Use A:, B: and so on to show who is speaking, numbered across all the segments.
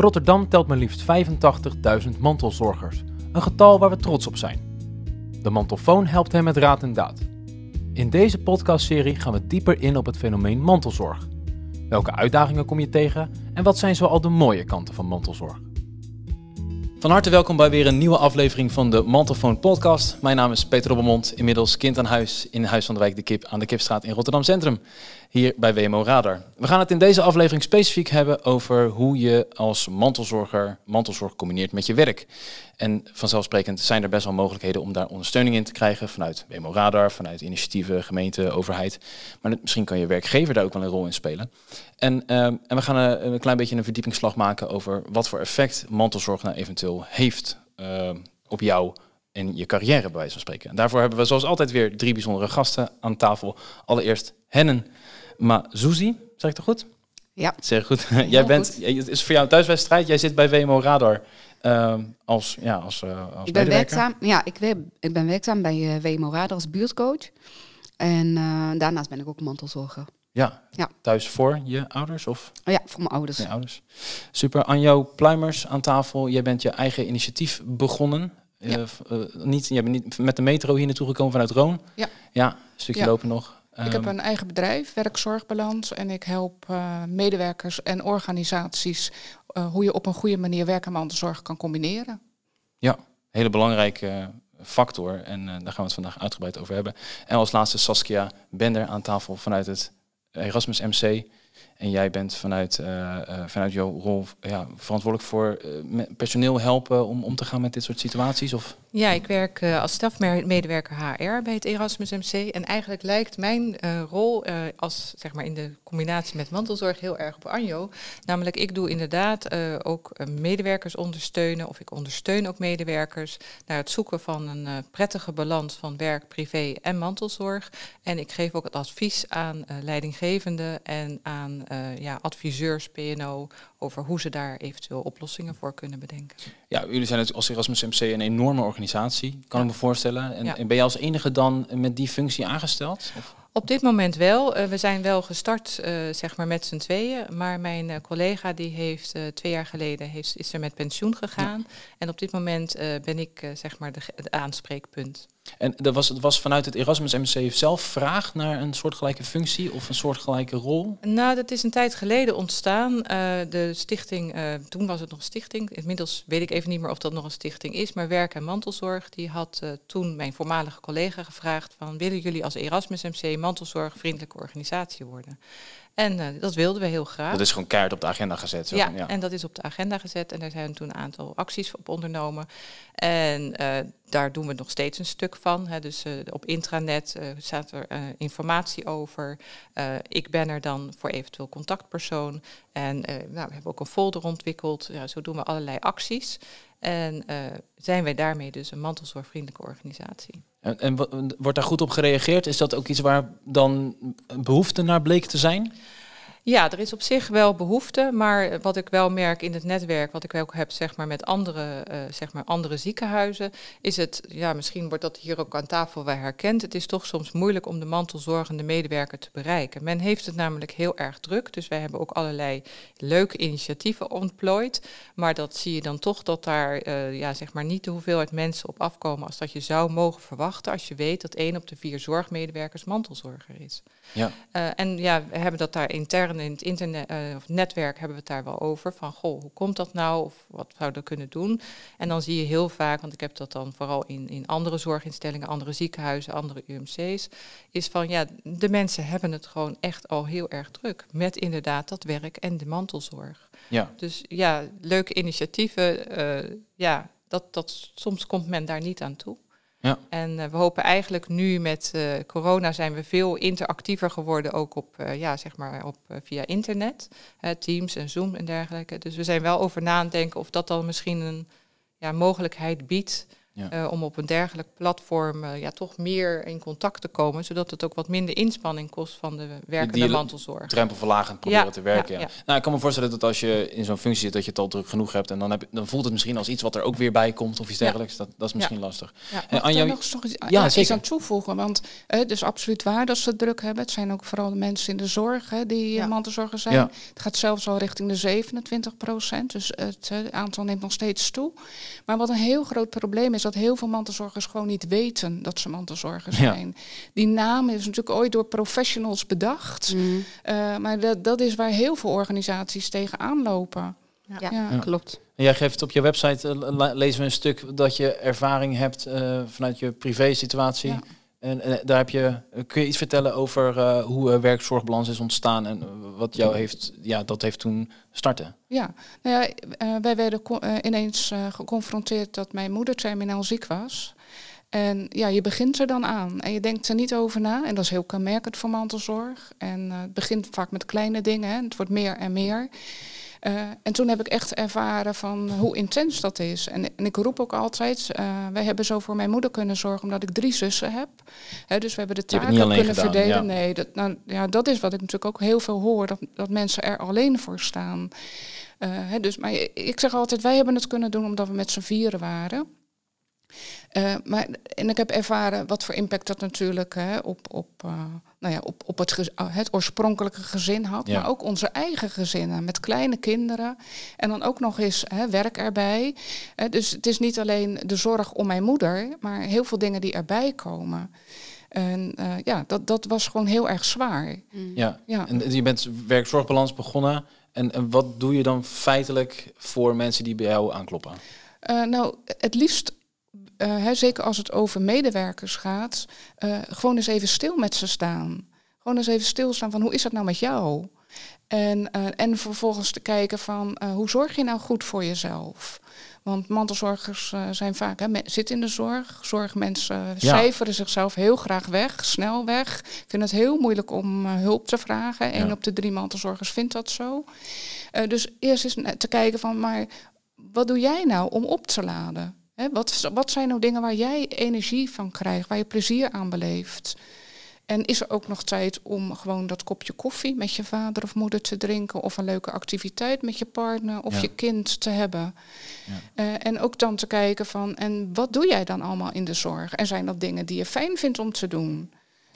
A: Rotterdam telt maar liefst 85.000 mantelzorgers, een getal waar we trots op zijn. De mantelfoon helpt hen met raad en daad. In deze podcastserie gaan we dieper in op het fenomeen mantelzorg. Welke uitdagingen kom je tegen en wat zijn zoal de mooie kanten van mantelzorg? Van harte welkom bij weer een nieuwe aflevering van de Mantelfoon podcast. Mijn naam is Peter Robbermond, inmiddels kind aan huis in Huis van de Wijk de Kip aan de Kipstraat in Rotterdam Centrum, hier bij WMO Radar. We gaan het in deze aflevering specifiek hebben over hoe je als mantelzorger mantelzorg combineert met je werk. En vanzelfsprekend zijn er best wel mogelijkheden om daar ondersteuning in te krijgen vanuit WMO Radar, vanuit initiatieven, gemeente, overheid. Maar misschien kan je werkgever daar ook wel een rol in spelen. En, uh, en we gaan een, een, klein beetje een verdiepingsslag maken over wat voor effect mantelzorg nou eventueel heeft uh, op jou en je carrière, bij wijze van spreken. En daarvoor hebben we zoals altijd weer drie bijzondere gasten aan tafel. Allereerst Hennen Mazuzi, zeg ik toch goed?
B: Ja.
A: Zeg goed. Jij bent, goed. het is voor jou een thuiswedstrijd. Jij zit bij WMO Radar. Uh, als, ja, als, uh, als
B: ik ben werkzaam, ja, ik, ik ben werkzaam bij uh, WMO Radar als buurtcoach. En daarnaast ben ik ook mantelzorger.
A: Ja, ja, thuis voor je ouders? Of?
B: Oh ja, voor mijn ouders.
A: Je ouders. Super. Anjo Pluimers aan tafel. Jij bent je eigen initiatief begonnen. Ja. niet, je bent niet met de metro hier naartoe gekomen vanuit Roon.
C: Ja.
A: Ja, een stukje
C: ja.
A: lopen nog.
C: Ik heb een eigen bedrijf, Werkzorgbalans. En ik help uh, medewerkers en organisaties uh, hoe je op een goede manier werk en mantelzorg kan combineren.
A: Ja, hele belangrijke factor. En uh, daar gaan we het vandaag uitgebreid over hebben. En als laatste Saskia Bender aan tafel vanuit het Erasmus MC. En jij bent vanuit, uh, uh, vanuit jouw rol ja, verantwoordelijk voor uh, personeel helpen om om te gaan met dit soort situaties? Of?
D: Ja, ik werk als stafmedewerker HR bij het Erasmus MC. En eigenlijk lijkt mijn rol als, zeg maar, in de combinatie met mantelzorg heel erg op Anjo. Namelijk, ik doe inderdaad ook medewerkers ondersteunen, of ik ondersteun ook medewerkers naar het zoeken van een prettige balans van werk, privé en mantelzorg. En ik geef ook het advies aan leidinggevenden en aan uh, ja, adviseurs, PNO, over hoe ze daar eventueel oplossingen voor kunnen bedenken.
A: Ja, jullie zijn het als Erasmus MC een enorme organisatie, kan ja. ik me voorstellen. En, ja. en, ben je als enige dan met die functie aangesteld? Of?
D: Op dit moment wel. Uh, we zijn wel gestart uh, zeg maar met z'n tweeën. Maar mijn uh, collega die heeft twee jaar geleden heeft, is er met pensioen gegaan. Ja. En op dit moment ben ik zeg maar de, het aanspreekpunt.
A: En er was, het was vanuit het Erasmus MC zelf vraag naar een soortgelijke functie of een soortgelijke rol?
D: Nou, dat is een tijd geleden ontstaan. Uh, de stichting, uh, toen was het nog een stichting. Inmiddels weet ik even niet meer of dat nog een stichting is. Maar Werk en Mantelzorg, die had uh, toen mijn voormalige collega gevraagd van... willen jullie als Erasmus MC mantelzorgvriendelijke organisatie worden? En uh, dat wilden we heel graag.
A: Dat is gewoon keihard op de agenda gezet. Zo.
D: Ja, ja, en dat is op de agenda gezet. En daar zijn toen een aantal acties op ondernomen. En uh, daar doen we nog steeds een stuk van. Hè. Dus uh, op intranet staat er informatie over. ik ben er dan voor eventueel contactpersoon. En nou, we hebben ook een folder ontwikkeld. Ja, zo doen we allerlei acties. En zijn wij daarmee dus een mantelzorgvriendelijke organisatie.
A: En, en wordt daar goed op gereageerd? Is dat ook iets waar dan behoefte naar bleek te zijn?
D: Ja, er is op zich wel behoefte, maar wat ik wel merk in het netwerk, wat ik ook heb zeg maar, met andere, uh, zeg maar, andere ziekenhuizen, is het, ja, misschien wordt dat hier ook aan tafel wel herkend, het is toch soms moeilijk om de mantelzorgende medewerker te bereiken. Men heeft het namelijk heel erg druk, dus wij hebben ook allerlei leuke initiatieven ontplooid, maar dat zie je dan toch dat daar uh, ja, zeg maar niet de hoeveelheid mensen op afkomen als dat je zou mogen verwachten als je weet dat één op de vier zorgmedewerkers mantelzorger is.
A: Ja.
D: Uh, en ja, we hebben dat daar intern in het internet uh, of netwerk hebben we het daar wel over. Van goh, hoe komt dat nou? Of wat zouden we kunnen doen? En dan zie je heel vaak, want ik heb dat dan vooral in, in andere zorginstellingen, andere ziekenhuizen, andere UMC's, is van ja, de mensen hebben het gewoon echt al heel erg druk. Met inderdaad dat werk en de mantelzorg.
A: Ja.
D: Dus ja, leuke initiatieven. Uh, ja, dat, dat, soms komt men daar niet aan toe.
A: Ja.
D: En uh, we hopen eigenlijk nu met uh, corona zijn we veel interactiever geworden, ook op, uh, ja, zeg maar op, via internet, Teams en Zoom en dergelijke. Dus we zijn wel over na aan denken of dat dan misschien een ja, mogelijkheid biedt
A: Ja.
D: Eh, om op een dergelijk platform eh, ja, toch meer in contact te komen, zodat het ook wat minder inspanning kost van de werkende
A: Die-
D: mantelzorg.
A: drempelverlagend proberen
D: Ja,
A: te werken.
D: ja,
A: Ja,
D: ja.
A: Nou, ik kan me voorstellen dat als je in zo'n functie zit, dat je het al druk genoeg hebt. En dan, heb, je- dan voelt het misschien als iets wat er ook weer bij komt of iets
D: Ja.
A: dergelijks. Dat, dat is misschien lastig.
D: Ja.
A: En
C: Mag ik
A: Anja,
C: nog eens nog iets,
A: Ja,
C: ja, iets
A: zeker.
C: aan toevoegen? Want eh, het is absoluut waar dat ze het druk hebben. Het zijn ook vooral de mensen in de zorg hè, die mantelzorgers zijn.
A: Ja.
C: Het gaat zelfs al richting de 27 procent. Dus het eh, aantal neemt nog steeds toe. Maar wat een heel groot probleem is, dat heel veel mantelzorgers gewoon niet weten dat ze mantelzorgers
A: Ja.
C: zijn. Die naam is natuurlijk ooit door professionals bedacht.
B: Mm.
C: Eh, maar dat, dat is waar heel veel organisaties tegenaan lopen.
B: Ja,
C: Ja.
A: Ja.
B: klopt.
A: En jij geeft op je website, la- lezen we een stuk dat je ervaring hebt eh, vanuit je privé situatie.
C: Ja.
A: En, en daar heb je, kun je iets vertellen over eh, hoe eh, werkzorgbalans is ontstaan en eh, wat jou heeft, ja, dat heeft toen starten?
C: Ja, nou ja, eh, wij werden eh, ineens eh, geconfronteerd dat mijn moeder terminaal ziek was. En ja, je begint er dan aan en je denkt er niet over na. En dat is heel kenmerkend voor mantelzorg. En eh, het begint vaak met kleine dingen, hè. het wordt meer en meer. Eh, en toen heb ik echt ervaren van hoe intens dat is. En, en ik roep ook altijd, eh, wij hebben zo voor mijn moeder kunnen zorgen omdat ik drie zussen heb. Hè, dus we hebben de taken kunnen
A: gedaan,
C: verdelen.
A: ja.
C: Nee, dat, nou, ja, dat is wat ik natuurlijk ook heel veel hoor, dat, dat mensen er alleen voor staan. Eh, hè, dus, maar ik zeg altijd, wij hebben het kunnen doen omdat we met z'n vieren waren. Eh, maar, en ik heb ervaren wat voor impact dat natuurlijk hè, op, op, eh, nou ja, op, op het, gez- eh, het oorspronkelijke gezin had.
A: Ja.
C: Maar ook onze eigen gezinnen met kleine kinderen. En dan ook nog eens hè, werk erbij. Dus het is niet alleen de zorg om mijn moeder, maar heel veel dingen die erbij komen. En eh, ja, dat, dat was gewoon heel erg zwaar.
B: Mm.
A: Ja,
C: Ja.
A: en je bent werkzorgbalans begonnen. En, en wat doe je dan feitelijk voor mensen die bij jou aankloppen?
C: Eh, nou, het liefst, hè, zeker als het over medewerkers gaat, eh, gewoon eens even stil met ze staan. Gewoon eens even stilstaan van hoe is dat nou met jou? En, eh, en vervolgens te kijken van eh, hoe zorg je nou goed voor jezelf? Want mantelzorgers eh, zijn vaak, hè, zitten in de zorg. Zorgmensen cijferen zichzelf heel graag weg, snel weg. Vinden het heel moeilijk om eh, hulp te vragen. Eén
A: Ja.
C: op de drie mantelzorgers vindt dat zo. Eh, dus eerst eens te kijken van, maar wat doe jij nou om op te laden? Hè, wat, wat zijn nou dingen waar jij energie van krijgt, waar je plezier aan beleeft? En is er ook nog tijd om gewoon dat kopje koffie met je vader of moeder te drinken, of een leuke activiteit met je partner of
A: Ja.
C: je kind te hebben?
A: Ja.
C: Eh, en ook dan te kijken van, en wat doe jij dan allemaal in de zorg? En zijn dat dingen die je fijn vindt om te doen?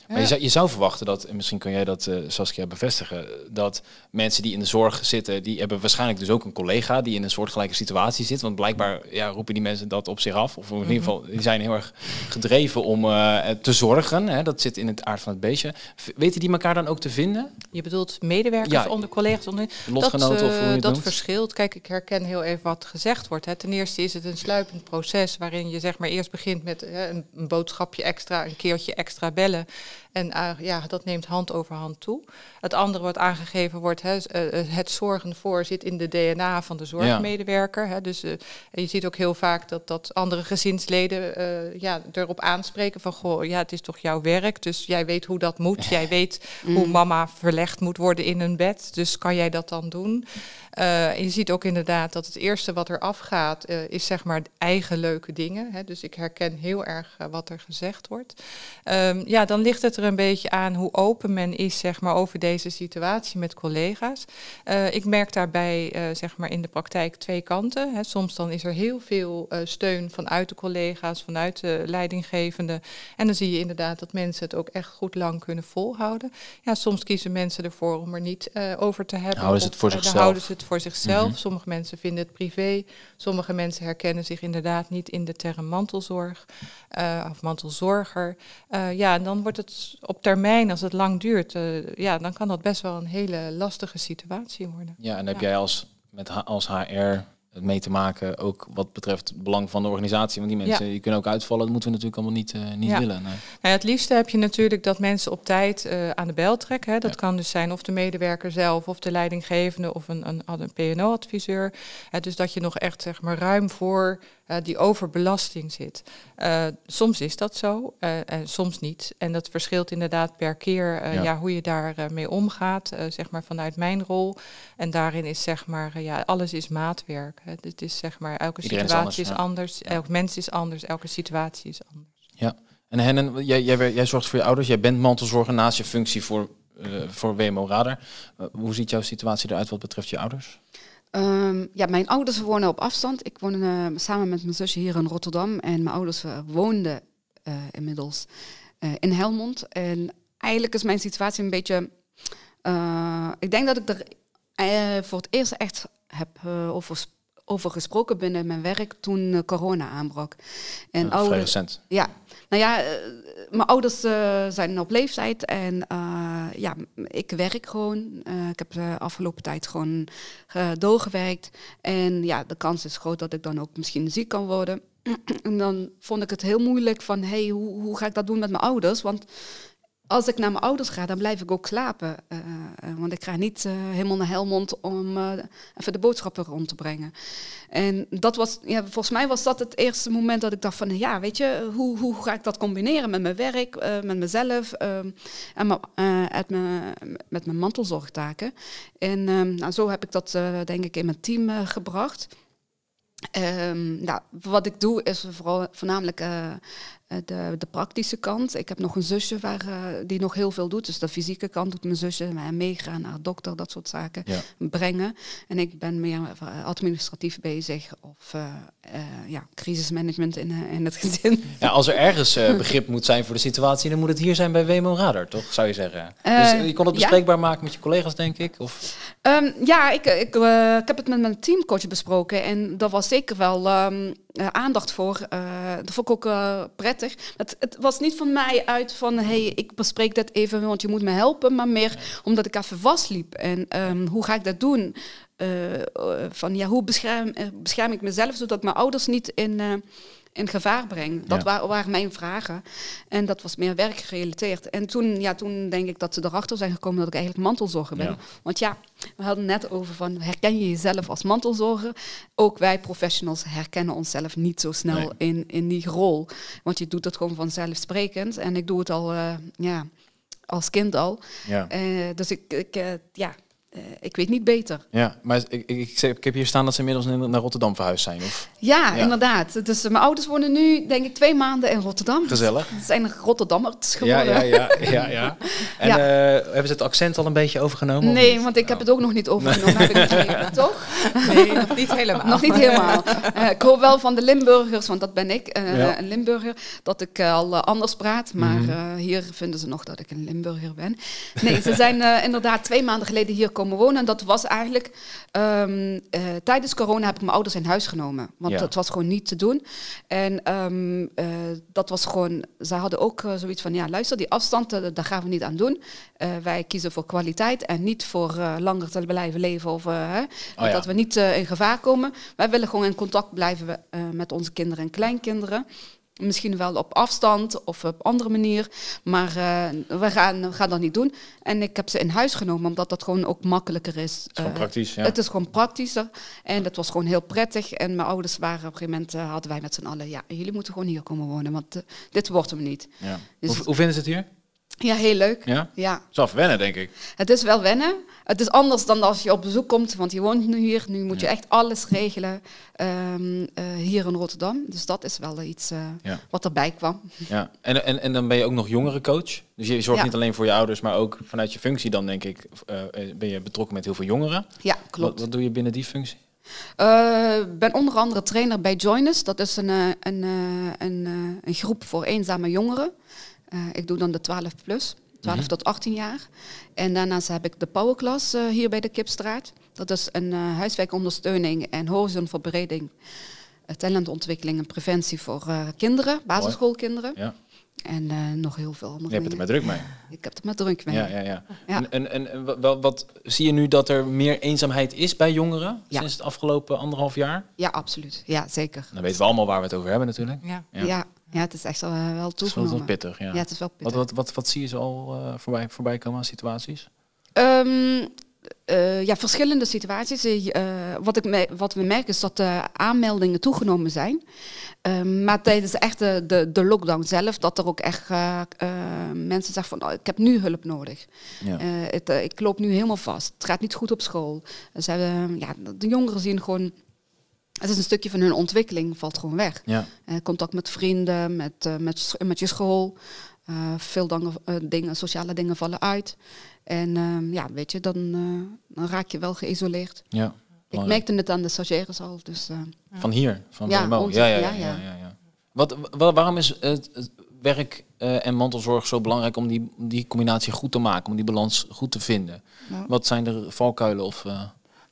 A: Maar je zou, je zou verwachten dat, en misschien kun jij dat, eh Saskia, bevestigen, dat mensen die in de zorg zitten, die hebben waarschijnlijk dus ook een collega die in een soortgelijke situatie zit. Want blijkbaar ja, roepen die mensen dat op zich af. Of in ieder geval, die zijn heel erg gedreven om eh, te zorgen. Hè. Dat zit in het aard van het beestje. Weten die elkaar dan ook te vinden?
D: Je bedoelt medewerkers
A: Ja.
D: onder collega's onder.
A: Lotgenoten
D: dat,
A: of hoe
D: eh,
A: je het
D: dat
A: noemt?
D: verschilt. Kijk, ik herken heel even wat gezegd wordt. Hè. Ten eerste is het een sluipend proces waarin je zeg maar eerst begint met hè, een boodschapje extra, een keertje extra bellen. En eh, ja, dat neemt hand over hand toe. Het andere wat aangegeven wordt, hè, eh, eh, het zorgen voor zit in de DNA van de zorgmedewerker. Hè. Dus je ziet ook heel vaak dat, dat andere gezinsleden ja, erop aanspreken van, goh, ja, het is toch jouw werk, dus jij weet hoe dat moet. Jij weet hoe
B: Mm.
D: mama verlegd moet worden in een bed, dus kan jij dat dan doen? En je ziet ook inderdaad dat het eerste wat er afgaat, is zeg maar eigen leuke dingen. Hè. Dus ik herken heel erg wat er gezegd wordt. Ehm, ja, dan ligt het er een beetje aan hoe open men is zeg maar, over deze situatie met collega's. Eh, ik merk daarbij eh, zeg maar in de praktijk twee kanten. Hè. Soms dan is er heel veel eh, steun vanuit de collega's, vanuit de leidinggevende. En dan zie je inderdaad dat mensen het ook echt goed lang kunnen volhouden. Ja, soms kiezen mensen ervoor om er niet over te hebben.
A: Houden ze het voor zichzelf.
D: houden ze het voor zichzelf.
A: Mhm.
D: Sommige mensen vinden het privé. Sommige mensen herkennen zich inderdaad niet in de term mantelzorg of mantelzorger. Ja, en dan wordt het op termijn, als het lang duurt, eh, ja, dan kan dat best wel een hele lastige situatie worden.
A: Ja, en heb
D: Ja.
A: jij als, met, als HR het mee te maken, ook wat betreft het belang van de organisatie? Want die mensen die kunnen ook uitvallen, dat moeten we natuurlijk allemaal niet, eh, niet
D: Ja.
A: willen. Nee.
D: Nou ja, het liefste heb je natuurlijk dat mensen op tijd eh, aan de bel trekken. Hè. Dat kan dus zijn of de medewerker zelf, of de leidinggevende, of een, een, een PNO-adviseur. dus dat je nog echt zeg maar, ruim voor eh, die overbelasting zit. Eh, soms is dat zo, eh, en soms niet. En dat verschilt inderdaad per keer
A: Ja.
D: ja. hoe je daarmee mee omgaat, zeg maar vanuit mijn rol. En daarin is zeg maar, ja, alles is maatwerk. Hè. Het is zeg maar, elke
A: Iedereen is
D: situatie is
A: anders,
D: anders,
A: ja.
D: elk mens is anders, elke situatie is anders.
A: En Hennen, jij, jij, jij zorgt voor je ouders. Jij bent mantelzorger naast je functie voor, voor WMO Radar. Hoe ziet jouw situatie eruit wat betreft je ouders?
B: Ehm, ja, mijn ouders wonen op afstand. Ik woon eh, samen met mijn zusje hier in Rotterdam. En mijn ouders eh, woonden eh, inmiddels in Helmond. En eigenlijk is mijn situatie een beetje... ik denk dat ik er voor het eerst echt heb over, over gesproken binnen mijn werk toen eh, corona aanbrak. En
A: vrij
B: ouders,
A: recent.
B: ja, nou ja, eh, mijn ouders eh, zijn op leeftijd en ja, ik werk gewoon. Ik heb de afgelopen tijd gewoon doorgewerkt. En ja, de kans is groot dat ik dan ook misschien ziek kan worden. en dan vond ik het heel moeilijk van, hey, hoe, hoe ga ik dat doen met mijn ouders? Want als ik naar mijn ouders ga, dan blijf ik ook slapen. Eh, eh, want ik ga niet eh, helemaal naar Helmond om even de boodschappen rond te brengen. En dat was, ja, volgens mij was dat het eerste moment dat ik dacht van, ja, weet je, hoe, hoe ga ik dat combineren met mijn werk, met mezelf en uit mijn, met mijn mantelzorgtaken. En ehm, nou, zo heb ik dat, denk ik, in mijn team gebracht. Ehm, nou, wat ik doe is vooral, voornamelijk de, de praktische kant. Ik heb nog een zusje waar, eh, die nog heel veel doet. Dus de fysieke kant doet mijn zusje. mij Meegaan naar de dokter, dat soort zaken
A: Ja.
B: brengen. En ik ben meer eh, administratief bezig. Of eh, eh, ja, crisismanagement in, eh, in het gezin.
A: Ja, als er ergens eh, begrip moet zijn voor de situatie, dan moet het hier zijn bij WMO Radar, toch? Zou je zeggen.
B: Eh,
A: dus eh, je kon het
B: ja.
A: bespreekbaar maken met je collega's, denk ik? Of?
B: Ehm, ja, ik, ik, eh, ik heb het met mijn teamcoach besproken en daar was zeker wel ehm, eh, aandacht voor. Eh, dat vond ik ook eh, prettig. Het, het was niet van mij uit van, hey, ik bespreek dit even, want je moet me helpen, maar meer omdat ik even vastliep. En ehm, hoe ga ik dat doen? Van ja, hoe bescherm, ik mezelf zodat mijn ouders niet in, in gevaar breng? Dat
A: Ja.
B: wa- waren mijn vragen. En dat was meer werkgerelateerd. En toen, ja, toen denk ik dat ze erachter zijn gekomen dat ik eigenlijk mantelzorger ben.
A: Ja.
B: Want ja, we hadden net over van herken je jezelf als mantelzorger? Ook wij professionals herkennen onszelf niet zo snel
A: Nee.
B: in, in die rol. Want je doet het gewoon vanzelfsprekend. En ik doe het al, eh, ja, als kind al.
A: Ja.
B: Eh, dus ik, ik eh, ja, eh, ik weet niet beter.
A: ja, maar ik, ik, ik, heb hier staan dat ze inmiddels in- naar Rotterdam verhuisd zijn. Of?
B: Ja,
A: Ja.
B: inderdaad. Dus mijn ouders wonen nu, denk ik, twee maanden in Rotterdam.
A: Gezellig.
B: Ze zijn Rotterdammers geworden.
A: ja, ja, ja, ja. En
B: Ja.
A: eh, hebben ze het accent al een beetje overgenomen?
B: Nee, want ik heb
A: Oh.
B: het ook nog niet overgenomen. heb ik niet toch?
D: Nee, nog niet helemaal.
B: Nog niet helemaal. Eh, ik hoor wel van de Limburgers, want dat ben ik, eh,
A: Ja.
B: een Limburger, dat ik al anders praat. Maar
A: Mhm.
B: eh, hier vinden ze nog dat ik een Limburger ben. Nee, ze zijn inderdaad twee maanden geleden hier komen wonen. En dat was eigenlijk, ehm, eh, tijdens corona heb ik mijn ouders in huis genomen. Want
A: Ja.
B: dat was gewoon niet te doen. En ehm, eh, dat was gewoon, ze hadden ook eh, zoiets van, ja luister, die afstand, daar gaan we niet aan doen. Wij kiezen voor kwaliteit en niet voor langer te blijven leven of hè,
A: Oh ja.
B: dat we niet in gevaar komen. Wij willen gewoon in contact blijven met onze kinderen en kleinkinderen. Misschien wel op afstand of op andere manier. Maar eh, we, gaan, we gaan dat niet doen. En ik heb ze in huis genomen, omdat dat gewoon ook makkelijker is.
A: Dat is gewoon
B: Eh,
A: praktisch, ja.
B: Het is gewoon praktischer. En dat was gewoon heel prettig. En mijn ouders waren op een gegeven moment, eh, hadden wij met z'n allen... Ja, jullie moeten gewoon hier komen wonen, want dit wordt hem niet.
A: ja.
B: Dus-
A: hoe, hoe vinden ze het hier?
B: Ja, heel leuk.
A: Ja?
B: Ja,
A: verwennen, denk ik.
B: het is wel wennen. Het is anders dan als je op bezoek komt, want je woont nu hier. Nu moet je echt alles regelen ehm, eh, hier in Rotterdam. Dus dat is wel iets
A: Ja.
B: wat erbij kwam.
A: Ja. En, en, en dan ben je ook nog jongerencoach. Dus je zorgt niet alleen voor je ouders, maar ook vanuit je functie dan, denk ik, eh, ben je betrokken met heel veel jongeren.
B: Ja, klopt.
A: wat doe je binnen die functie?
B: Ik ben onder andere trainer bij Joinus. Dat is een, een, een, een groep voor eenzame jongeren. Eh, ik doe dan de 12 plus, 12
A: Mhm.
B: tot 18 jaar. En daarnaast heb ik de Powerclass eh, hier bij de Kipstraat. Dat is een eh, huiswerkondersteuning en horizonverbreding. eh, talentontwikkeling en preventie voor eh, kinderen, basisschoolkinderen.
A: Ja.
B: En eh, nog heel veel andere
A: Je hebt het er met druk mee.
B: Ik heb het met druk mee.
A: Ja, ja, ja.
B: Ja.
A: En, en, en, en wa- wat, zie je nu dat er meer eenzaamheid is bij jongeren
B: Ja.
A: sinds het afgelopen anderhalf jaar?
B: Ja, absoluut. Ja, zeker.
A: Dan weten we allemaal waar we het over hebben natuurlijk.
D: Ja.
A: Ja.
B: Ja, het is echt wel, eh, wel
A: Het is wel
B: toegenomen.
A: wat pittig, ja.
B: Ja, het is wel
A: Wat,
B: pittig.
A: wat, wat, wat zie je zo al eh, voorbij, voorbij komen aan situaties?
B: Ehm, eh, ja, verschillende situaties. Eh, eh, wat, ik me- wat we merken is dat de aanmeldingen toegenomen zijn. Ehm, maar tijdens echt de, de, de lockdown zelf, dat er ook echt eh, eh, mensen zeggen van, oh, ik heb nu hulp nodig.
A: Ja.
B: Eh, het, eh, ik loop nu helemaal vast. Het gaat niet goed op school. Dus, eh, ja, de jongeren zien gewoon Het is een stukje van hun ontwikkeling, valt gewoon weg.
A: Ja.
B: Eh, contact met vrienden, met, eh, met, met je school. Eh, veel dingen, dingen, sociale dingen vallen uit. En ehm, ja, weet je, dan, dan raak je wel geïsoleerd.
A: ja.
B: Ik merkte het aan de stagiaires al, dus...
A: Van hier, van
B: Ja,
A: BMO.
B: onze-
A: ja, ja, ja,
B: ja,
A: ja. Wat, wa- waarom is het, het werk en mantelzorg zo belangrijk om die, die combinatie goed te maken, om die balans goed te vinden? Wat zijn de valkuilen of...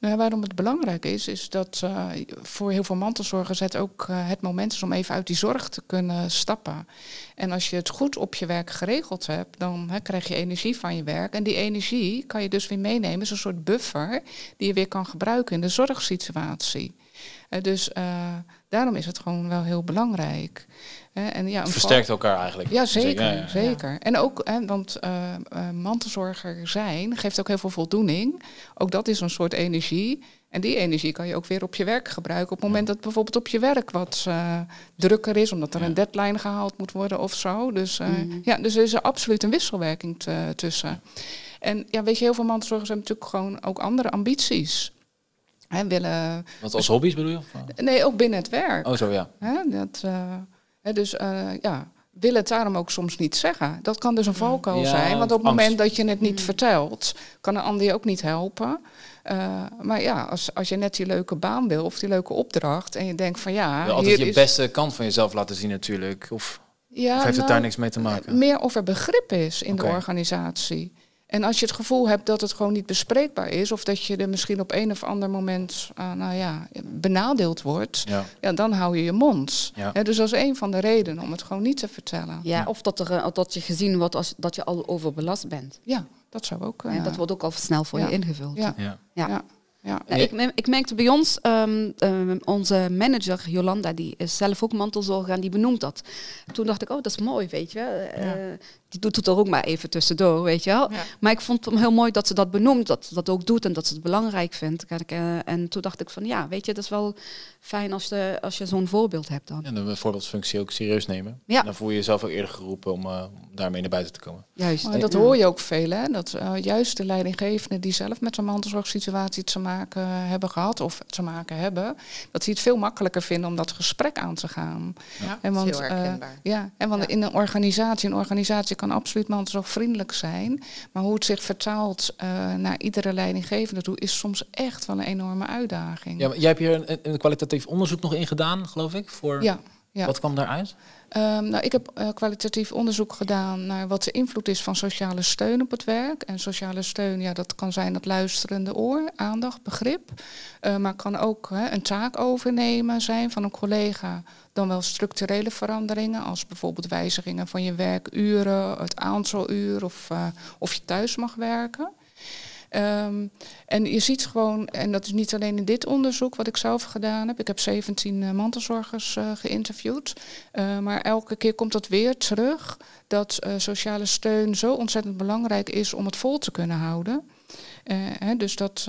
C: Nou, waarom het belangrijk is, is dat eh, voor heel veel mantelzorgers het ook eh, het moment is om even uit die zorg te kunnen stappen. En als je het goed op je werk geregeld hebt, dan krijg je energie van je werk. En die energie kan je dus weer meenemen, is een soort buffer die je weer kan gebruiken in de zorgsituatie. Eh, dus eh, daarom is het gewoon wel heel belangrijk. Hè, en ja, val-
A: versterkt elkaar eigenlijk.
C: ja, zeker.
A: ja, ja, ja.
C: zeker. En ook, hè, want eh, eh, mantelzorger zijn geeft ook heel veel voldoening. Ook dat is een soort energie. En die energie kan je ook weer op je werk gebruiken. Op het moment dat bijvoorbeeld op je werk wat eh, drukker is, omdat er
A: Ja.
C: een deadline gehaald moet worden of zo. Dus, eh,
B: Mhm.
C: ja, dus er is er absoluut een wisselwerking tussen. En ja, weet je, heel veel mantelzorgers hebben natuurlijk gewoon ook andere ambities. Hè, willen,
A: Wat als hobby's bedoel je? Of, eh?
C: nee, ook binnen het werk.
A: Oh, zo ja.
C: Hè, dat, eh, hè, dus eh, ja, wil het daarom ook soms niet zeggen. Dat kan dus een valkuil
A: Ja,
C: zijn. Want op het moment dat je het niet
B: Mm.
C: vertelt, kan een ander je ook niet helpen. Eh, maar ja, als, als je net die leuke baan wil of die leuke opdracht en je denkt van ja,
A: Je wil altijd
C: hier
A: je
C: is,
A: beste kant van jezelf laten zien natuurlijk. Of,
C: ja,
A: of heeft het
C: nou,
A: daar niks mee te maken?
C: Meer of er begrip is in de organisatie. En als je het gevoel hebt dat het gewoon niet bespreekbaar is, of dat je er misschien op een of ander moment uh, nou ja, benadeeld wordt,
A: Ja.
C: ja, dan hou je je mond.
A: Ja.
C: Hè, dus dat is een van de redenen om het gewoon niet te vertellen.
B: ja,
A: Ja.
B: of dat, er, eh, dat je gezien wordt als dat je al overbelast bent.
C: Ja, dat zou ook
B: En
C: kunnen.
B: dat wordt ook al snel voor
C: Ja.
B: je ingevuld.
C: Ja.
A: Ja.
B: Ja.
C: Ja. Ja.
B: Ja, ik, ik merkte bij ons, ehm, ehm, onze manager Jolanda, die is zelf ook mantelzorger en die benoemt dat. Toen dacht ik, oh, dat is mooi, weet je. Eh,
D: Ja.
B: Die doet het er ook maar even tussendoor, weet je wel.
D: Ja.
B: Maar ik vond het heel mooi dat ze dat benoemt, dat ze dat ook doet en dat ze het belangrijk vindt. Kijk, eh, en toen dacht ik van, ja, weet je, dat is wel fijn als, de, als je zo'n voorbeeld hebt dan.
A: En de voorbeeldfunctie ook serieus nemen.
B: Ja.
A: Dan voel je jezelf ook eerder geroepen om, eh, daarmee naar buiten te komen.
B: Juist.
C: Maar dat hoor je ook veel, hè? Dat eh, juist de leidinggevenden die zelf met zo'n mantelzorgsituatie te maken hebben gehad of te maken hebben, dat die het veel makkelijker vinden om dat gesprek aan te gaan.
D: Ja,
C: En want,
D: is heel herkenbaar.
C: Ja, en want
D: Ja.
C: in een organisatie, een organisatie kan absoluut mantelzorgvriendelijk zijn, maar hoe het zich vertaalt eh, naar iedere leidinggevende toe is soms echt wel een enorme uitdaging.
A: Ja, maar jij hebt hier een, een kwalitatief onderzoek nog in gedaan, geloof ik. Voor,
C: ja. ja.
A: Wat kwam daaruit?
C: Ehm, nou, ik heb eh, kwalitatief onderzoek gedaan naar wat de invloed is van sociale steun op het werk. En sociale steun, ja, dat kan zijn het luisterende oor, aandacht, begrip. Eh, maar kan ook hè, een taak overnemen zijn van een collega. Dan wel structurele veranderingen, als bijvoorbeeld wijzigingen van je werkuren, het aantal uur of, eh, of je thuis mag werken. Ehm, en je ziet gewoon, en dat is niet alleen in dit onderzoek wat ik zelf gedaan heb. Ik heb 17 eh, mantelzorgers eh, geïnterviewd. Uh, maar elke keer komt dat weer terug dat sociale steun zo ontzettend belangrijk is om het vol te kunnen houden. Hè, dus dat,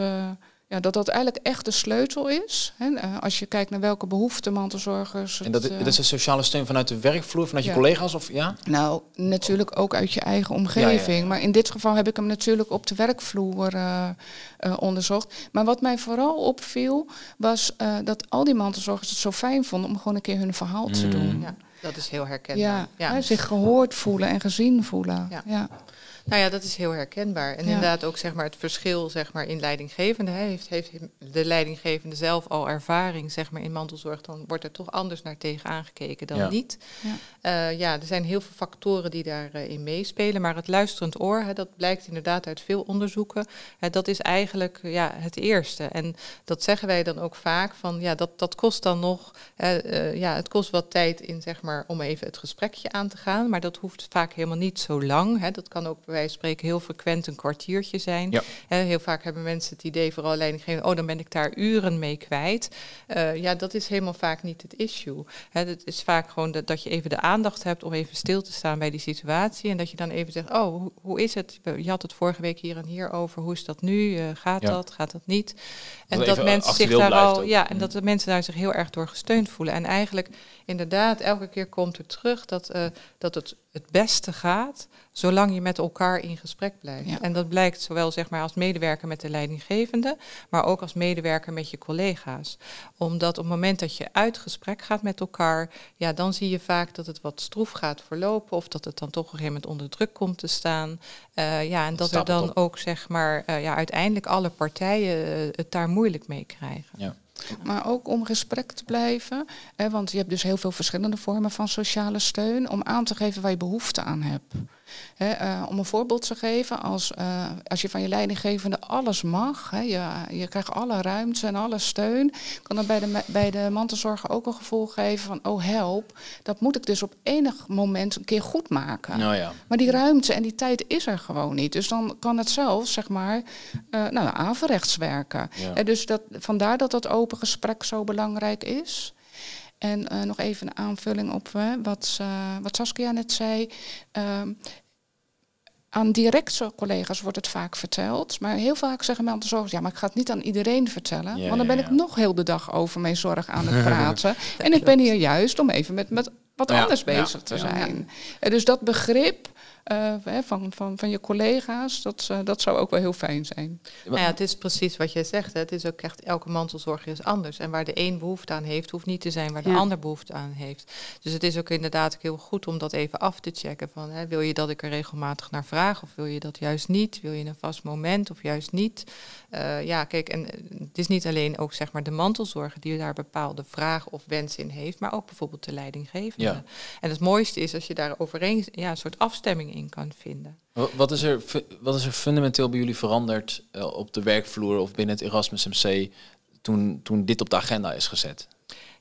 C: ja, dat dat eigenlijk echt de sleutel is. Hè, als je kijkt naar welke behoeften mantelzorgers.
A: En dat, dat is een sociale steun vanuit de werkvloer, vanuit
C: ja.
A: je collega's? Of, ja?
C: Nou, natuurlijk ook uit je eigen omgeving. Ja, ja, maar in dit geval heb ik hem natuurlijk op de werkvloer uh, uh, onderzocht. Maar wat mij vooral opviel, was uh, dat al die mantelzorgers het zo fijn vonden om gewoon een keer hun verhaal te
A: Mm.
C: doen.
D: Ja, dat is heel herkenbaar.
C: Ja,
D: Ja.
C: hè, zich gehoord voelen en gezien voelen.
D: Ja.
C: Ja.
D: Nou ja, dat is heel herkenbaar. En
C: Ja.
D: inderdaad ook zeg maar, het verschil zeg maar, in leidinggevende. Hè, heeft, heeft de leidinggevende zelf al ervaring zeg maar, in mantelzorg, dan wordt er toch anders naar tegen aangekeken dan
A: Ja.
D: niet.
C: Ja.
D: Eh, ja, er zijn heel veel factoren die daarin in meespelen. Maar het luisterend oor, hè, dat blijkt inderdaad uit veel onderzoeken. Hè, dat is eigenlijk ja, het eerste. En dat zeggen wij dan ook vaak van ja, dat, dat kost dan nog. eh, ja, het kost wat tijd in, zeg maar, om even het gesprekje aan te gaan. Maar dat hoeft vaak helemaal niet zo lang. Hè. Dat kan ook bij wijze van spreken heel frequent een kwartiertje zijn.
A: Ja.
D: Hè, heel vaak hebben mensen het idee, vooral leidinggevende, oh, dan ben ik daar uren mee kwijt. Uh, ja, dat is helemaal vaak niet het issue. Hè, het is vaak gewoon dat, dat je even de aandacht hebt om even stil te staan bij die situatie. En dat je dan even zegt, oh, hoe, hoe is het? Je had het vorige week hier en hier over. Hoe is dat nu? Uh, gaat
A: Ja.
D: dat? Gaat dat niet? En
A: Dat
D: mensen zich daar al,
A: ook.
D: ja, en
A: Mm.
D: dat de mensen daar zich heel erg door gesteund voelen. En eigenlijk inderdaad, elke keer komt er terug dat, uh, dat het het beste gaat zolang je met elkaar in gesprek blijft.
C: Ja.
D: En dat blijkt zowel zeg maar, als medewerker met de leidinggevende, maar ook als medewerker met je collega's. Omdat op het moment dat je uit gesprek gaat met elkaar, ja, dan zie je vaak dat het wat stroef gaat verlopen of dat het dan toch op een gegeven moment onder druk komt te staan. Uh, ja, en dat er dan
A: op.
D: ook zeg maar, uh, ja, uiteindelijk alle partijen uh, het daar moeilijk mee krijgen.
A: Ja.
C: Maar ook om gesprek te blijven. Hè, want je hebt dus heel veel verschillende vormen van sociale steun. Om aan te geven waar je behoefte aan hebt. Uh, om een voorbeeld te geven, als, uh, als je van je leidinggevende alles mag, je, je krijgt alle ruimte en alle steun, kan dat bij de, bij de mantelzorger ook een gevoel geven van, oh help, dat moet ik dus op enig moment een keer goed maken.
A: Nou ja.
C: Maar die ruimte en die tijd is er gewoon niet. Dus dan kan het zelfs, zeg maar, uh, nou, averechts werken.
A: Ja.
C: Dus dat, vandaar dat dat open gesprek zo belangrijk is. En uh, nog even een aanvulling op uh, wat, uh, wat Saskia net zei. Ehm, aan directe collega's wordt het vaak verteld. Maar heel vaak zeggen mantelzorgers... ja, maar ik ga het niet aan iedereen vertellen.
A: Ja,
C: want dan ben
A: ja,
C: ik nog heel de dag over mijn zorg aan het praten. en ik ben hier juist om even met, met wat
A: Ja,
C: anders
A: ja,
C: bezig te
A: ja.
C: zijn. Dus dat begrip uh, hè, van, van, van je collega's... Dat, uh, dat zou ook wel heel fijn zijn.
D: Nou ja, het is precies wat jij zegt. Hè. Het is ook echt, elke mantelzorger is anders. En waar de een behoefte aan heeft, hoeft niet te zijn waar de
B: Ja.
D: ander behoefte aan heeft. Dus het is ook inderdaad ook heel goed om dat even af te checken. Van, hè, wil je dat ik er regelmatig naar vraag of wil je dat juist niet? Wil je een vast moment of juist niet? Uh, ja, kijk, en het is niet alleen ook zeg maar de mantelzorger die daar bepaalde vragen of wensen in heeft, maar ook bijvoorbeeld de leidinggevende.
A: Ja.
D: En het mooiste is als je daar overeen ja, een soort afstemming in kan vinden.
A: Wa- Wat is, er, wat is er fundamenteel bij jullie veranderd eh, op de werkvloer of binnen het Erasmus MC toen, toen dit op de agenda is gezet?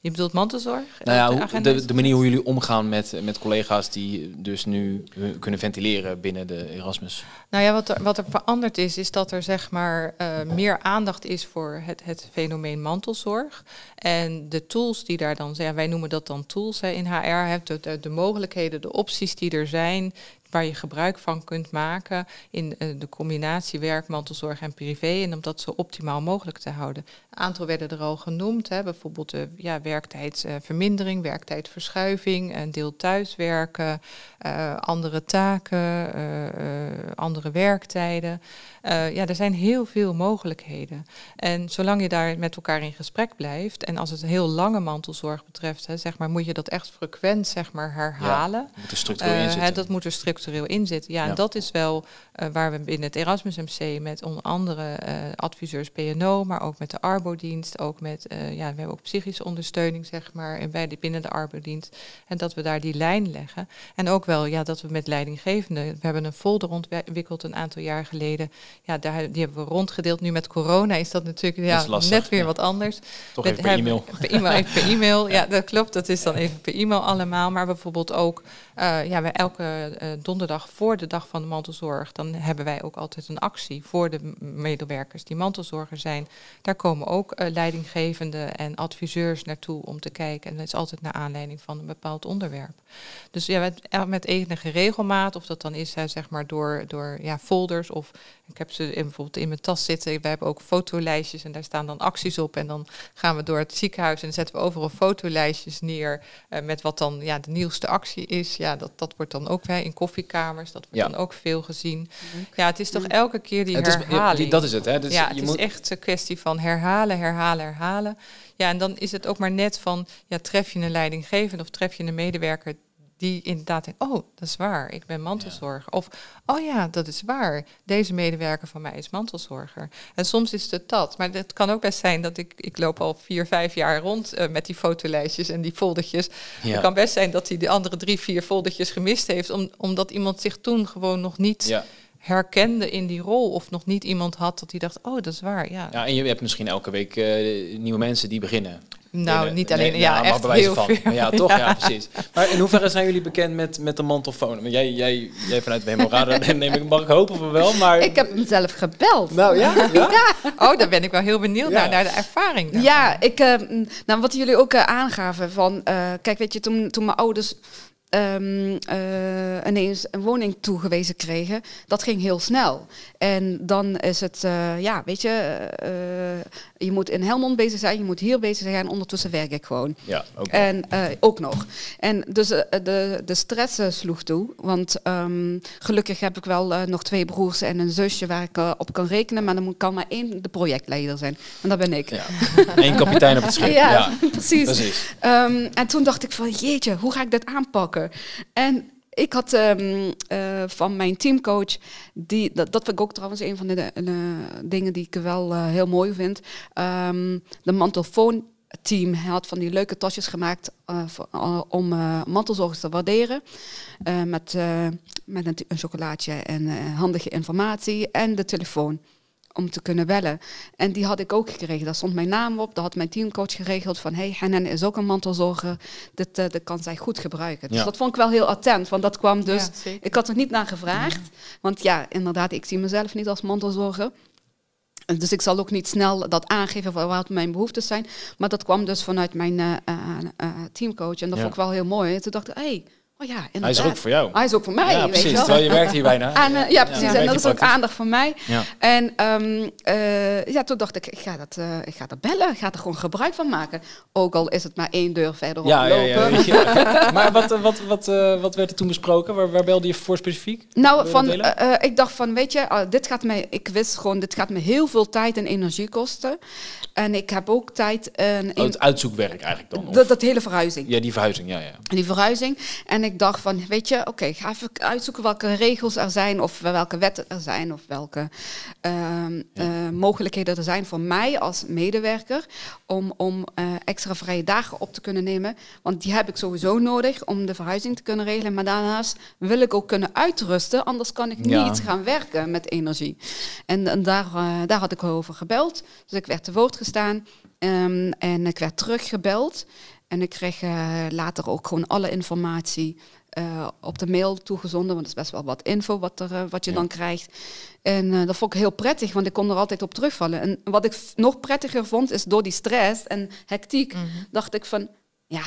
D: Je bedoelt mantelzorg?
A: Nou ja, de, de manier hoe jullie omgaan met, met collega's die dus nu eh, kunnen ventileren binnen de Erasmus.
D: Nou ja, wat er, wat er veranderd is, is dat er zeg maar eh, meer aandacht is voor het, het fenomeen mantelzorg. En de tools die daar dan zijn, wij noemen dat dan tools hè, in HR, hè, de, de, de mogelijkheden, de opties die er zijn, waar je gebruik van kunt maken in eh, de combinatie werk, mantelzorg en privé. En om dat zo optimaal mogelijk te houden. Een aantal werden er al genoemd, hè, bijvoorbeeld de ja, werktijdsvermindering, werktijdverschuiving, een deel thuiswerken, eh, andere taken, eh, eh, andere werktijden. Eh, ja, er zijn heel veel mogelijkheden. En zolang je daar met elkaar in gesprek blijft, en als het heel lange mantelzorg betreft, hè, zeg maar, moet je dat echt frequent zeg maar, herhalen.
A: Moet er structureel in
D: Eh,
A: zitten.
D: hè, dat moet er structureel in zitten. Ja, en dat is wel eh, waar we binnen het Erasmus MC met onder andere eh, adviseurs PNO, maar ook met de Arbodienst, ook met, eh, ja, we hebben ook psychische ondersteuning, zeg maar, en bij de, binnen de Arbodienst. En dat we daar die lijn leggen. En ook wel, ja, dat we met leidinggevenden, we hebben een folder ontwikkeld een aantal jaar geleden. Ja, daar, die hebben we rondgedeeld. Nu met corona is dat natuurlijk ja,
A: Dat lastig,
D: net weer
A: ja.
D: wat anders.
A: Toch
D: Met
A: even per e-mail.
D: Per e-mail, even per e-mail. Ja, dat klopt. Dat is dan even per e-mail allemaal. Maar bijvoorbeeld ook, eh, ja, we elke eh, donderdag voor de dag van de mantelzorg, dan hebben wij ook altijd een actie voor de medewerkers die mantelzorger zijn. Daar komen ook eh, leidinggevenden en adviseurs naartoe om te kijken. En dat is altijd naar aanleiding van een bepaald onderwerp. Dus ja, met, eh, met enige regelmaat, of dat dan is hè, zeg maar door, door ja, folders of ik heb ze bijvoorbeeld in mijn tas zitten. We hebben ook fotolijstjes en daar staan dan acties op. En dan gaan we door het ziekenhuis en zetten we overal fotolijstjes neer. eh, met wat dan ja, de nieuwste actie is. Ja, dat, dat wordt dan ook weer in koffiekamers. Dat wordt
A: Ja.
D: dan ook veel gezien. Ja, het is toch elke keer die
A: Het is, ja,
D: herhaling.
A: dat is het, hè? Dus
D: ja, het
A: je
D: is
A: moet,
D: echt een kwestie van herhalen, herhalen, herhalen. Ja, en dan is het ook maar net van, ja, tref je een leidinggevende of tref je een medewerker die inderdaad denkt, oh, dat is waar, ik ben mantelzorger. Of, oh ja, dat is waar, deze medewerker van mij is mantelzorger. En soms is het dat, maar het kan ook best zijn dat ik, ik loop al vier, vijf jaar rond eh, met die fotolijstjes en die foldertjes.
A: ja.
D: Het kan best zijn dat hij de andere drie, vier foldertjes gemist heeft, om, omdat iemand zich toen gewoon nog niet
A: ja.
D: herkende in die rol. Of nog niet iemand had dat hij dacht, oh, dat is waar. Ja.
A: ja, en je hebt misschien elke week eh, nieuwe mensen die beginnen.
D: Nou,
A: Nee,
D: niet alleen,
A: nee,
D: ja,
A: maar
D: echt heel
A: van.
D: veel.
A: Maar ja, toch, ja. precies. Maar in hoeverre zijn jullie bekend met, met de mantelfoon? Want Jij, jij, jij vanuit WMO Radar, neem ik, mag ik hopen van wel, maar...
B: Ik heb hem zelf gebeld.
A: Nou ja, ja?
D: Oh, daar ben ik wel heel benieuwd
A: Ja.
D: naar, naar de ervaring. daarvan.
B: Ja, ik, eh, mm, nou, wat jullie ook eh, aangaven van, eh, kijk, weet je, toen, toen mijn ouders eh, ineens een woning toegewezen kregen, dat ging heel snel. En dan is het, eh, ja, weet je, eh, je moet in Helmond bezig zijn, je moet hier bezig zijn en ondertussen werk ik gewoon.
A: Ja, ook.
B: En eh, ook nog. En dus de, de stress sloeg toe. Want ehm, gelukkig heb ik wel nog twee broers en een zusje waar ik op kan rekenen. Maar dan kan maar één de projectleider zijn. En dat ben ik.
A: Ja. Eén kapitein op het schip.
B: Ja,
A: Ja,
B: precies.
A: precies.
B: Ehm, en toen dacht ik van, jeetje, hoe ga ik dit aanpakken? En ik had ehm, eh, van mijn teamcoach, die, dat, dat vind ik ook trouwens een van de, de dingen die ik wel eh, heel mooi vind. Ehm, de mantelfoon team had van die leuke tasjes gemaakt eh, eh, om eh, mantelzorgers te waarderen. Eh, met, eh, met een, een chocolaatje en eh, handige informatie en de telefoon om te kunnen bellen. En die had ik ook gekregen. Daar stond mijn naam op. Daar had mijn teamcoach geregeld van... hey, Hanan is ook een mantelzorger. Dit, eh, dit kan zij goed gebruiken. Dus
A: Ja.
B: dat vond ik wel heel attent. Want dat kwam dus...
D: Ja,
B: ik had er niet naar gevraagd. Want ja, inderdaad, ik zie mezelf niet als mantelzorger. En Dus ik zal ook niet snel dat aangeven van wat mijn behoeftes zijn. Maar dat kwam dus vanuit mijn eh, eh, eh, teamcoach. En dat
A: Ja.
B: vond ik wel heel mooi. En toen dacht ik, hé, hey, oh ja, inderdaad.
A: Hij is er ook voor jou.
B: Hij is ook voor mij,
A: ja,
B: weet
A: precies.
B: je wel.
A: Je werkt hier bijna.
B: En, eh, ja, precies. en dat is ook
A: praktisch.
B: aandacht van mij.
A: Ja.
B: En ehm, eh, ja, toen dacht ik, ik ga, dat, eh, ik ga dat bellen. Ik ga er gewoon gebruik van maken. Ook al is het maar één deur verderop
A: Ja,
B: lopen.
A: ja, ja. Maar wat, wat, wat, wat werd er toen besproken? Waar, waar belde je voor specifiek?
B: Nou, van, ik dacht van, weet je, ah, dit gaat mij, ik wist gewoon, dit gaat me heel veel tijd en energie kosten. En ik heb ook tijd en
A: Oh, het uitzoekwerk eigenlijk dan? of-
B: dat, dat hele verhuizing.
A: Ja, die verhuizing, ja, ja.
B: Die verhuizing. En ik dacht van, weet je, oké, ga even uitzoeken welke regels er zijn, of welke wetten er zijn, of welke ehm, eh, mogelijkheden er zijn voor mij als medewerker om, om eh, extra vrije dagen op te kunnen nemen. Want die heb ik sowieso nodig om de verhuizing te kunnen regelen. Maar daarnaast wil ik ook kunnen uitrusten, anders kan ik
A: Ja.
B: niet gaan werken met energie. En, en daar, eh, daar had ik over gebeld. Dus ik werd te woord gestaan ehm, en ik werd teruggebeld. En ik kreeg eh, later ook gewoon alle informatie eh, op de mail toegezonden. Want het is best wel wat info wat, er, eh, wat je
A: Ja.
B: dan krijgt. En dat vond ik heel prettig, want ik kon er altijd op terugvallen. En wat ik nog prettiger vond, is door die stress en hectiek,
D: Mhm.
B: dacht ik van, ja,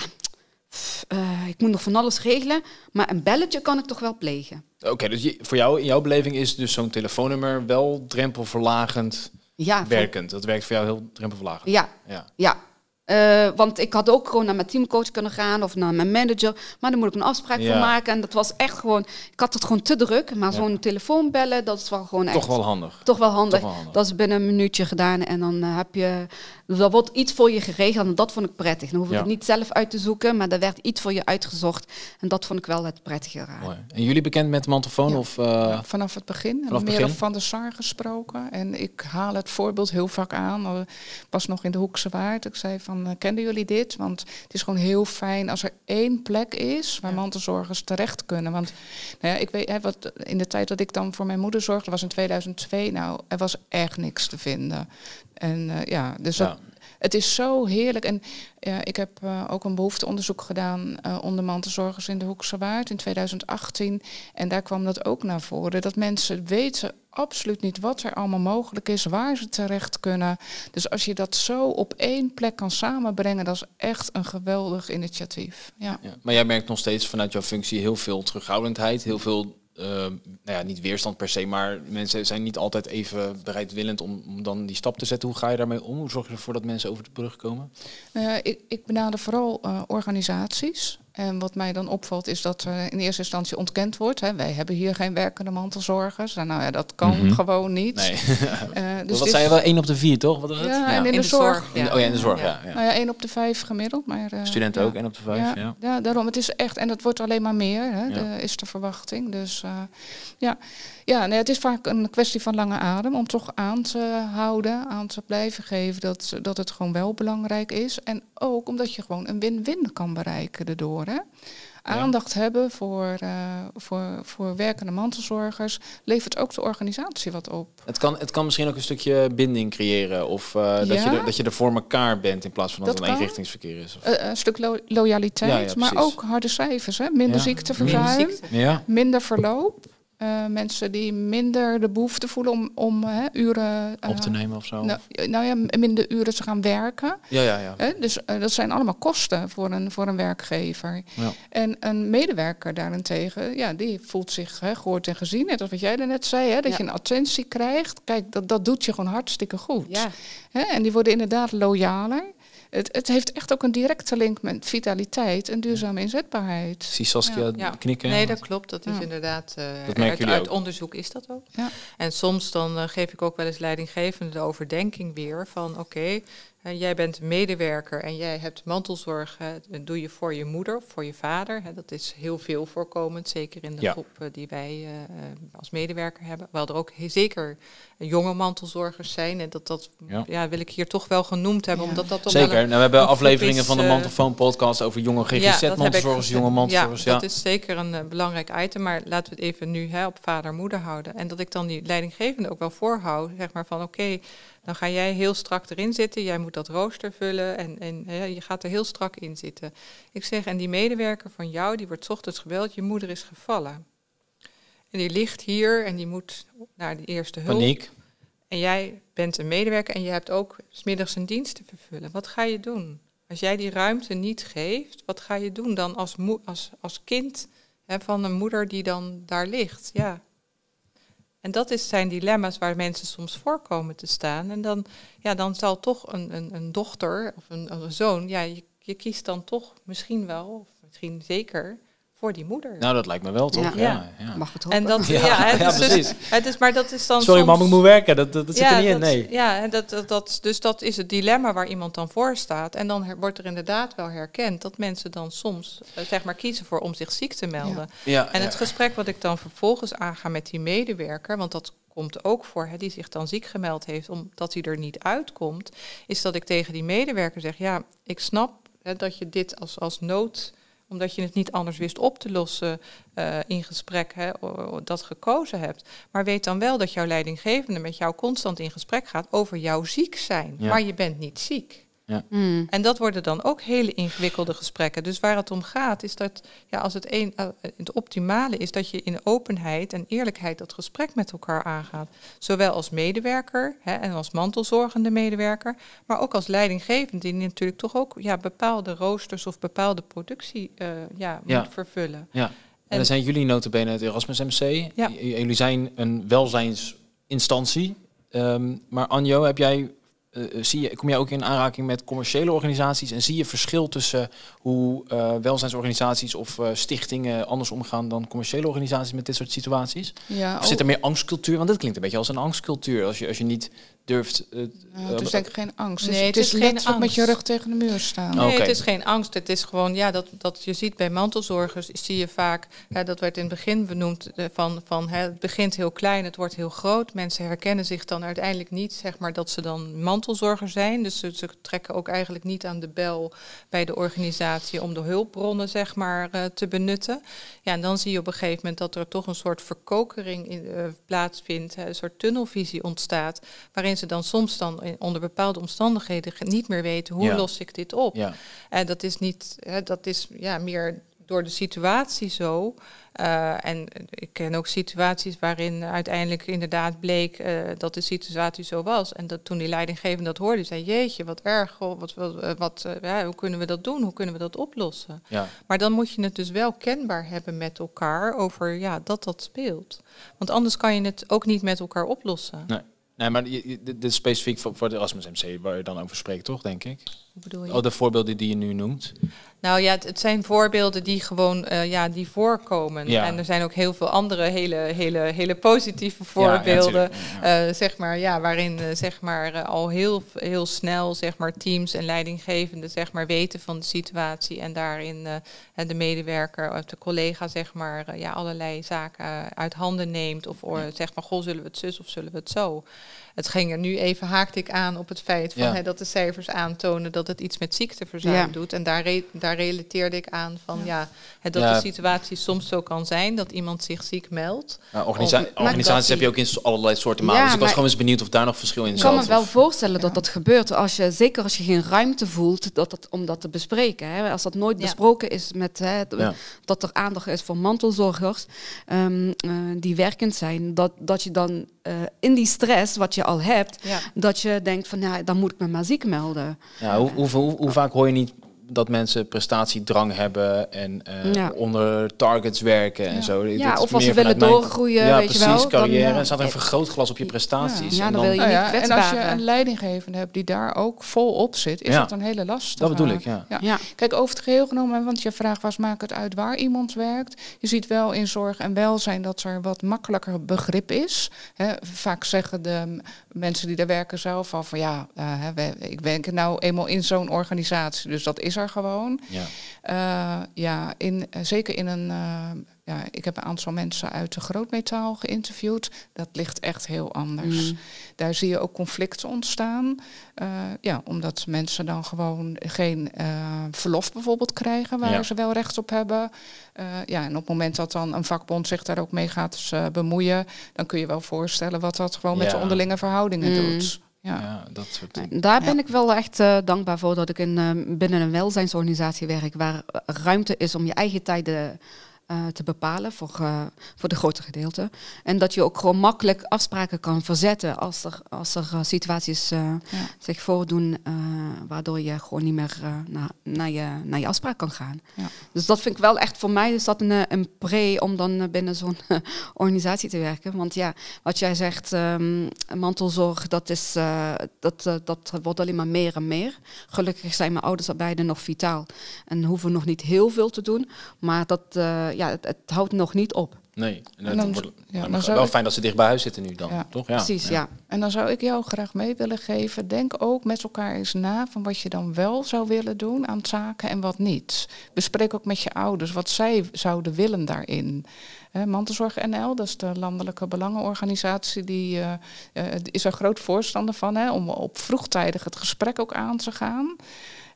B: pff, ik moet nog van alles regelen, maar een belletje kan ik toch wel plegen.
A: Oké, dus je- voor jou, in jouw beleving is dus zo'n telefoonnummer wel drempelverlagend
B: Ja,
A: werkend. Dat werkt voor jou heel drempelverlagend.
B: ja,
A: Ja.
B: ja. Eh, want ik had ook gewoon naar mijn teamcoach kunnen gaan of naar mijn manager. Maar dan moet ik een afspraak
A: Ja.
B: voor maken. En dat was echt gewoon, ik had het gewoon te druk. Maar
A: Ja.
B: zo'n telefoon bellen, dat is wel gewoon echt
A: Toch wel handig.
B: toch wel handig.
A: Toch wel handig.
B: Dat is binnen een minuutje gedaan en dan eh, heb je... Er wordt iets voor je geregeld en dat vond ik prettig. Dan hoef ik
A: Ja.
B: het niet zelf uit te zoeken, maar er werd iets voor je uitgezocht. En dat vond ik wel het prettige eraan.
A: Mooi. En jullie bekend met Mantelfoon?
C: Ja.
A: Of, eh,
C: Ja, vanaf het begin.
A: vanaf
C: meer
A: begin?
C: van de SAR gesproken. En ik haal het voorbeeld heel vaak aan. Pas nog in de Hoekse Waard. Ik zei van, eh, kenden jullie dit? Want het is gewoon heel fijn als er één plek is waar
D: Ja.
C: mantelzorgers terecht kunnen. Want nou ja, ik weet, hè, wat, in de tijd dat ik dan voor mijn moeder zorgde, was in 2002. Nou, er was echt niks te vinden. En eh, ja, dus dat, het is zo heerlijk. En ja, ik heb eh, ook een behoefteonderzoek gedaan onder mantelzorgers in de Hoekse Waard in 2018. En daar kwam dat ook naar voren. Dat mensen weten absoluut niet wat er allemaal mogelijk is, waar ze terecht kunnen. Dus als je dat zo op één plek kan samenbrengen, dat is echt een geweldig initiatief. Ja.
A: Ja. Maar jij merkt nog steeds vanuit jouw functie heel veel terughoudendheid, heel veel, eh, nou ja, niet weerstand per se, maar mensen zijn niet altijd even bereidwillend om, om dan die stap te zetten. Hoe ga je daarmee om? Hoe zorg je ervoor dat mensen over de brug komen?
C: Ja, ik, ik benader vooral eh, organisaties. En wat mij dan opvalt is dat er in eerste instantie ontkend wordt. Hè. Wij hebben hier geen werkende mantelzorgers. Nou ja, dat kan
A: Mhm.
C: gewoon niet.
A: Nee.
C: Eh,
A: dus
C: dus
A: wat
C: dit-
A: zei je wel? 1 op de 4, toch? Wat is het?
C: Ja, en in,
D: In
C: de,
D: de
C: zorg.
D: zorg.
A: In de- oh ja, in de zorg, ja. ja.
C: Nou ja, één op de vijf gemiddeld. Maar, eh,
A: Studenten
C: ja.
A: ook, 1 op de 5.
C: Ja,
A: Ja.
C: ja. daarom. Het is echt, en dat wordt alleen maar meer, hè,
A: Ja.
C: de, is de verwachting. Dus eh, ja, ja nee, het is vaak een kwestie van lange adem om toch aan te houden, aan te blijven geven dat, dat het gewoon wel belangrijk is. En ook omdat je gewoon een win-win kan bereiken erdoor. Aandacht hebben voor, eh, voor, voor werkende mantelzorgers levert ook de organisatie wat op.
A: Het, kan, het kan misschien ook een stukje binding creëren. Of eh, dat, je er, dat je er voor elkaar bent in plaats van dat,
C: Dat
A: het een eenrichtingsverkeer is. Of...
C: Eh, een stuk lo- loyaliteit,
A: Ja,
C: maar ook harde cijfers. Hè? Minder ziekteverzuim,
D: Minder ziekte.
C: verloop. Eh, mensen die minder de behoefte voelen om, om hè, uren
A: Op te
C: eh,
A: nemen of zo.
C: Nou, nou ja, minder uren te gaan werken.
A: Ja, ja, ja.
C: Hè? Dus eh, dat zijn allemaal kosten voor een, voor een werkgever.
A: Ja.
C: En een medewerker daarentegen, ja, die voelt zich hè, gehoord en gezien. Net als wat jij net zei, hè, dat
B: Ja.
C: je een attentie krijgt. Kijk, dat, dat doet je gewoon hartstikke goed.
B: Ja,
C: Hè? En die worden inderdaad loyaler. Het, het heeft echt ook een directe link met vitaliteit en duurzame inzetbaarheid.
A: Zie Saskia
D: Ja.
A: knikken.
D: Nee, dat klopt. Dat is
C: Ja.
D: inderdaad. eh,
A: merken
D: uit, uit onderzoek is dat ook.
C: Ja.
D: En soms dan eh, geef ik ook wel eens leidinggevende de overdenking weer van oké, jij bent een medewerker en jij hebt mantelzorg. hè, dat doe je voor je moeder of voor je vader. Hè, dat is heel veel voorkomend, zeker in de
A: Ja.
D: groep eh, die wij eh, eh, als medewerker hebben. Wel er ook he- zeker jonge mantelzorgers zijn. En dat, dat
A: Ja.
D: ja. wil ik hier toch wel genoemd hebben,
C: Ja.
D: omdat dat toch wel
A: Zeker.
D: een-
A: Nou, we hebben afleveringen
D: is,
A: van de Mantelfoon podcast over jonge GGZ-mantelzorgers, jonge mantelzorgers.
D: Ja,
A: Ja,
D: dat is zeker een belangrijk item. Maar laten we het even nu hè, op vader-moeder houden. En dat ik dan die leidinggevende ook wel voorhoud. Zeg maar van oké, dan ga jij heel strak erin zitten. Jij moet dat rooster vullen en, en hè, je gaat er heel strak in zitten. Ik zeg, en die medewerker van jou, die wordt 's ochtends gebeld. Je moeder is gevallen. En die ligt hier en die moet naar de eerste hulp.
A: Paniek.
D: En jij bent een medewerker en je hebt ook 's middags een dienst te vervullen. Wat ga je doen? Als jij die ruimte niet geeft, wat ga je doen dan als, als, als kind hè, van een moeder die dan daar ligt? Ja. En dat is, zijn dilemma's waar mensen soms voor komen te staan. En dan, ja, dan zal toch een, een, een dochter of een, een zoon, ja, je, je kiest dan toch misschien wel, of misschien zeker, voor die moeder.
A: Nou, dat lijkt me wel, toch?
B: Ja.
A: Ja. ja.
B: mag het hopen.
D: en dat,
A: Ja,
D: ja, het
A: ja,
D: is dus-
A: precies.
D: het is, maar dat is dan
A: Sorry,
D: soms,
A: mam, ik moet werken. Dat, dat, dat zit er niet in. Nee.
D: Ja, en dat, dat, dat, dus dat is het dilemma waar iemand dan voor staat. En dan her- wordt er inderdaad wel herkend dat mensen dan soms eh, zeg maar kiezen voor om zich ziek te melden.
A: Ja,
D: En
A: ja.
D: het gesprek wat ik dan vervolgens aanga met die medewerker, want dat komt ook voor, hè, die zich dan ziek gemeld heeft omdat hij er niet uitkomt, is dat ik tegen die medewerker zeg, ja, ik snap hè, dat je dit als, als nood, omdat je het niet anders wist op te lossen eh, in gesprek, hè, dat gekozen hebt. Maar weet dan wel dat jouw leidinggevende met jou constant in gesprek gaat over jouw ziek zijn.
A: Ja.
D: Maar je bent niet ziek.
B: Mm.
D: En dat worden dan ook hele ingewikkelde gesprekken. Dus waar het om gaat, is dat ja, als het, een, eh, het optimale is dat je in openheid en eerlijkheid dat gesprek met elkaar aangaat. Zowel als medewerker hè, en als mantelzorgende medewerker, maar ook als leidinggevende, die natuurlijk toch ook ja, bepaalde roosters of bepaalde productie eh, ja,
A: Ja.
D: moet vervullen.
A: Ja. En
D: En-
A: dan zijn jullie notabene het Erasmus MC.
D: Ja.
A: Jullie zijn een welzijnsinstantie. Ehm, maar Anjo, heb jij, eh, zie je, kom jij ook in aanraking met commerciële organisaties? En zie je verschil tussen hoe eh, welzijnsorganisaties of stichtingen anders omgaan dan commerciële organisaties met dit soort situaties?
C: Ja,
A: Of zit er meer angstcultuur? Want dit klinkt een beetje als een angstcultuur. Als je, als je niet durft...
C: Nou, het is denk ik geen angst.
D: Nee,
C: het
D: het
C: is,
D: is geen
C: letterlijk met je
D: angst.
C: rug tegen de muur staan.
D: Nee, het is geen angst. Het is gewoon, ja, dat, dat je ziet bij mantelzorgers, zie je vaak, hè, dat werd in het begin benoemd, eh, van, van hè, het begint heel klein, het wordt heel groot. Mensen herkennen zich dan uiteindelijk niet, zeg maar, dat ze dan mantelzorger zijn. Dus ze, ze trekken ook eigenlijk niet aan de bel bij de organisatie om de hulpbronnen, zeg maar, eh, te benutten. Ja, en dan zie je op een gegeven moment dat er toch een soort verkokering in, eh, plaatsvindt, hè, een soort tunnelvisie ontstaat, waarin ze dan soms dan onder bepaalde omstandigheden niet meer weten hoe
A: Ja.
D: los ik dit op.
A: ja.
D: En dat is niet, hè, dat is ja, meer door de situatie zo. Eh, en ik ken ook situaties waarin uiteindelijk inderdaad bleek eh, dat de situatie zo was. En dat toen die leidinggevende dat hoorde, zei: Jeetje, wat erg. wat, wat, eh, wat, eh, ja, hoe kunnen we dat doen? Hoe kunnen we dat oplossen?
A: ja.
D: Maar dan moet je het dus wel kenbaar hebben met elkaar over ja, dat dat speelt. Want anders kan je het ook niet met elkaar oplossen.
A: Nee, maar je- je- dit is specifiek voor, de Erasmus MC waar je dan over spreekt, toch, denk ik?
D: Hoe bedoel je?
A: Oh, de voorbeelden die je nu noemt.
D: Nou ja, het, het zijn voorbeelden die gewoon eh, ja, die voorkomen.
A: Ja.
D: En er zijn ook heel veel andere hele, hele, hele positieve voorbeelden.
A: Ja.
D: eh, zeg maar, ja, waarin eh, zeg maar, al heel, heel snel zeg maar, teams en leidinggevenden zeg maar, weten van de situatie. En daarin de medewerker of de collega zeg maar, ja, allerlei zaken uit handen neemt. Of or, zegt van, goh, zullen we het zus of zullen we het zo? Het ging er nu even, haakte ik aan op het feit van,
A: Ja.
D: hè, dat de cijfers aantonen dat het iets met ziekteverzuim
B: Ja.
D: doet. En daar, re- daar relateerde ik aan van ja, het, dat
A: Ja.
D: de situatie soms zo kan zijn dat iemand zich ziek meldt.
A: Nou, organisa-
D: Om-
A: organisaties heb je ook in allerlei soorten.
B: Ja,
A: dus ik was gewoon eens benieuwd of daar nog verschil in
B: Ik
A: zat.
B: kan me wel
A: of-
B: voorstellen dat dat gebeurt. Als je, zeker als je geen ruimte voelt dat het, om dat te bespreken. Hè. Als dat nooit
D: Ja.
B: besproken is met hè,
A: Ja.
B: dat er aandacht is voor mantelzorgers ehm, eh, die werkend zijn. Dat, dat je dan eh, in die stress wat je al hebt,
D: Ja.
B: dat je denkt van ja, dan moet ik me maar ziek melden.
A: Ja, hoe, hoe, hoe, hoe vaak hoor je niet dat mensen prestatiedrang hebben en eh,
B: Ja.
A: onder targets werken en
C: Ja.
A: zo.
B: Ja, of als ze willen doorgroeien,
A: ja,
B: weet je
A: precies,
B: wel. dan,
A: carrière.
B: eh,
A: Er staat een vergrootglas op je prestaties.
B: Ja,
A: en
B: dan wil je
C: Nou
B: niet
C: ja, en als je een leidinggevende hebt die daar ook vol op zit, is
A: Ja.
C: dat een hele lastige.
A: Dat bedoel ik, ja.
B: Ja.
C: Kijk, over het geheel genomen, want je vraag was, maakt het uit waar iemand werkt? Je ziet wel in zorg en welzijn dat er wat makkelijker begrip is. Hè, vaak zeggen de mensen die daar werken zelf al van, ja, hè, we- ik werk nou eenmaal in zo'n organisatie, dus dat is er gewoon.
A: Ja.
C: Eh, ja, in, eh, zeker in een. eh, ja, ik heb een aantal mensen uit de grootmetaal geïnterviewd. Dat ligt echt heel anders.
B: Mm.
C: Daar zie je ook conflicten ontstaan. Eh, ja, omdat mensen dan gewoon geen eh, verlof bijvoorbeeld krijgen waar
A: Ja.
C: ze wel recht op hebben. Eh, ja, en op het moment dat dan een vakbond zich daar ook mee gaat bemoeien, dan kun je wel voorstellen wat dat gewoon met de onderlinge verhoudingen
B: Mm.
C: doet. Ja.
A: Ja, dat soort
B: Nee, Daar ben
C: Ja.
B: ik wel echt eh, dankbaar voor dat ik in, eh, binnen een welzijnsorganisatie werk waar ruimte is om je eigen tijden eh, te bepalen voor, eh, voor de grote gedeelte. En dat je ook gewoon makkelijk afspraken kan verzetten als er, als er eh, situaties
C: Ja.
B: zich voordoen waardoor je gewoon niet meer naar, naar, je, naar je afspraak kan gaan.
C: Ja.
B: Dus dat vind ik wel echt voor mij is dat een, een pre om dan binnen zo'n organisatie te werken. Want ja, wat jij zegt, ehm, mantelzorg, dat, is, dat, dat wordt alleen maar meer en meer. Gelukkig zijn mijn ouders beide nog vitaal en hoeven nog niet heel veel te doen. Maar dat, ja, het, het houdt nog niet op.
A: Nee, en
C: En
A: het
C: dan-
A: wordt,
C: ja,
A: maar
C: dan zou
A: wel
C: ik-
A: fijn dat ze dicht bij huis zitten nu dan,
C: Ja.
A: toch? Ja.
B: Precies, ja.
C: En dan zou ik jou graag mee willen geven. Denk ook met elkaar eens na van wat je dan wel zou willen doen aan zaken en wat niet. Bespreek ook met je ouders wat zij zouden willen daarin. Hè, Mantelzorg NL, dat is de landelijke belangenorganisatie, die eh, eh, is er groot voorstander van. Hè, om op vroegtijdig het gesprek ook aan te gaan.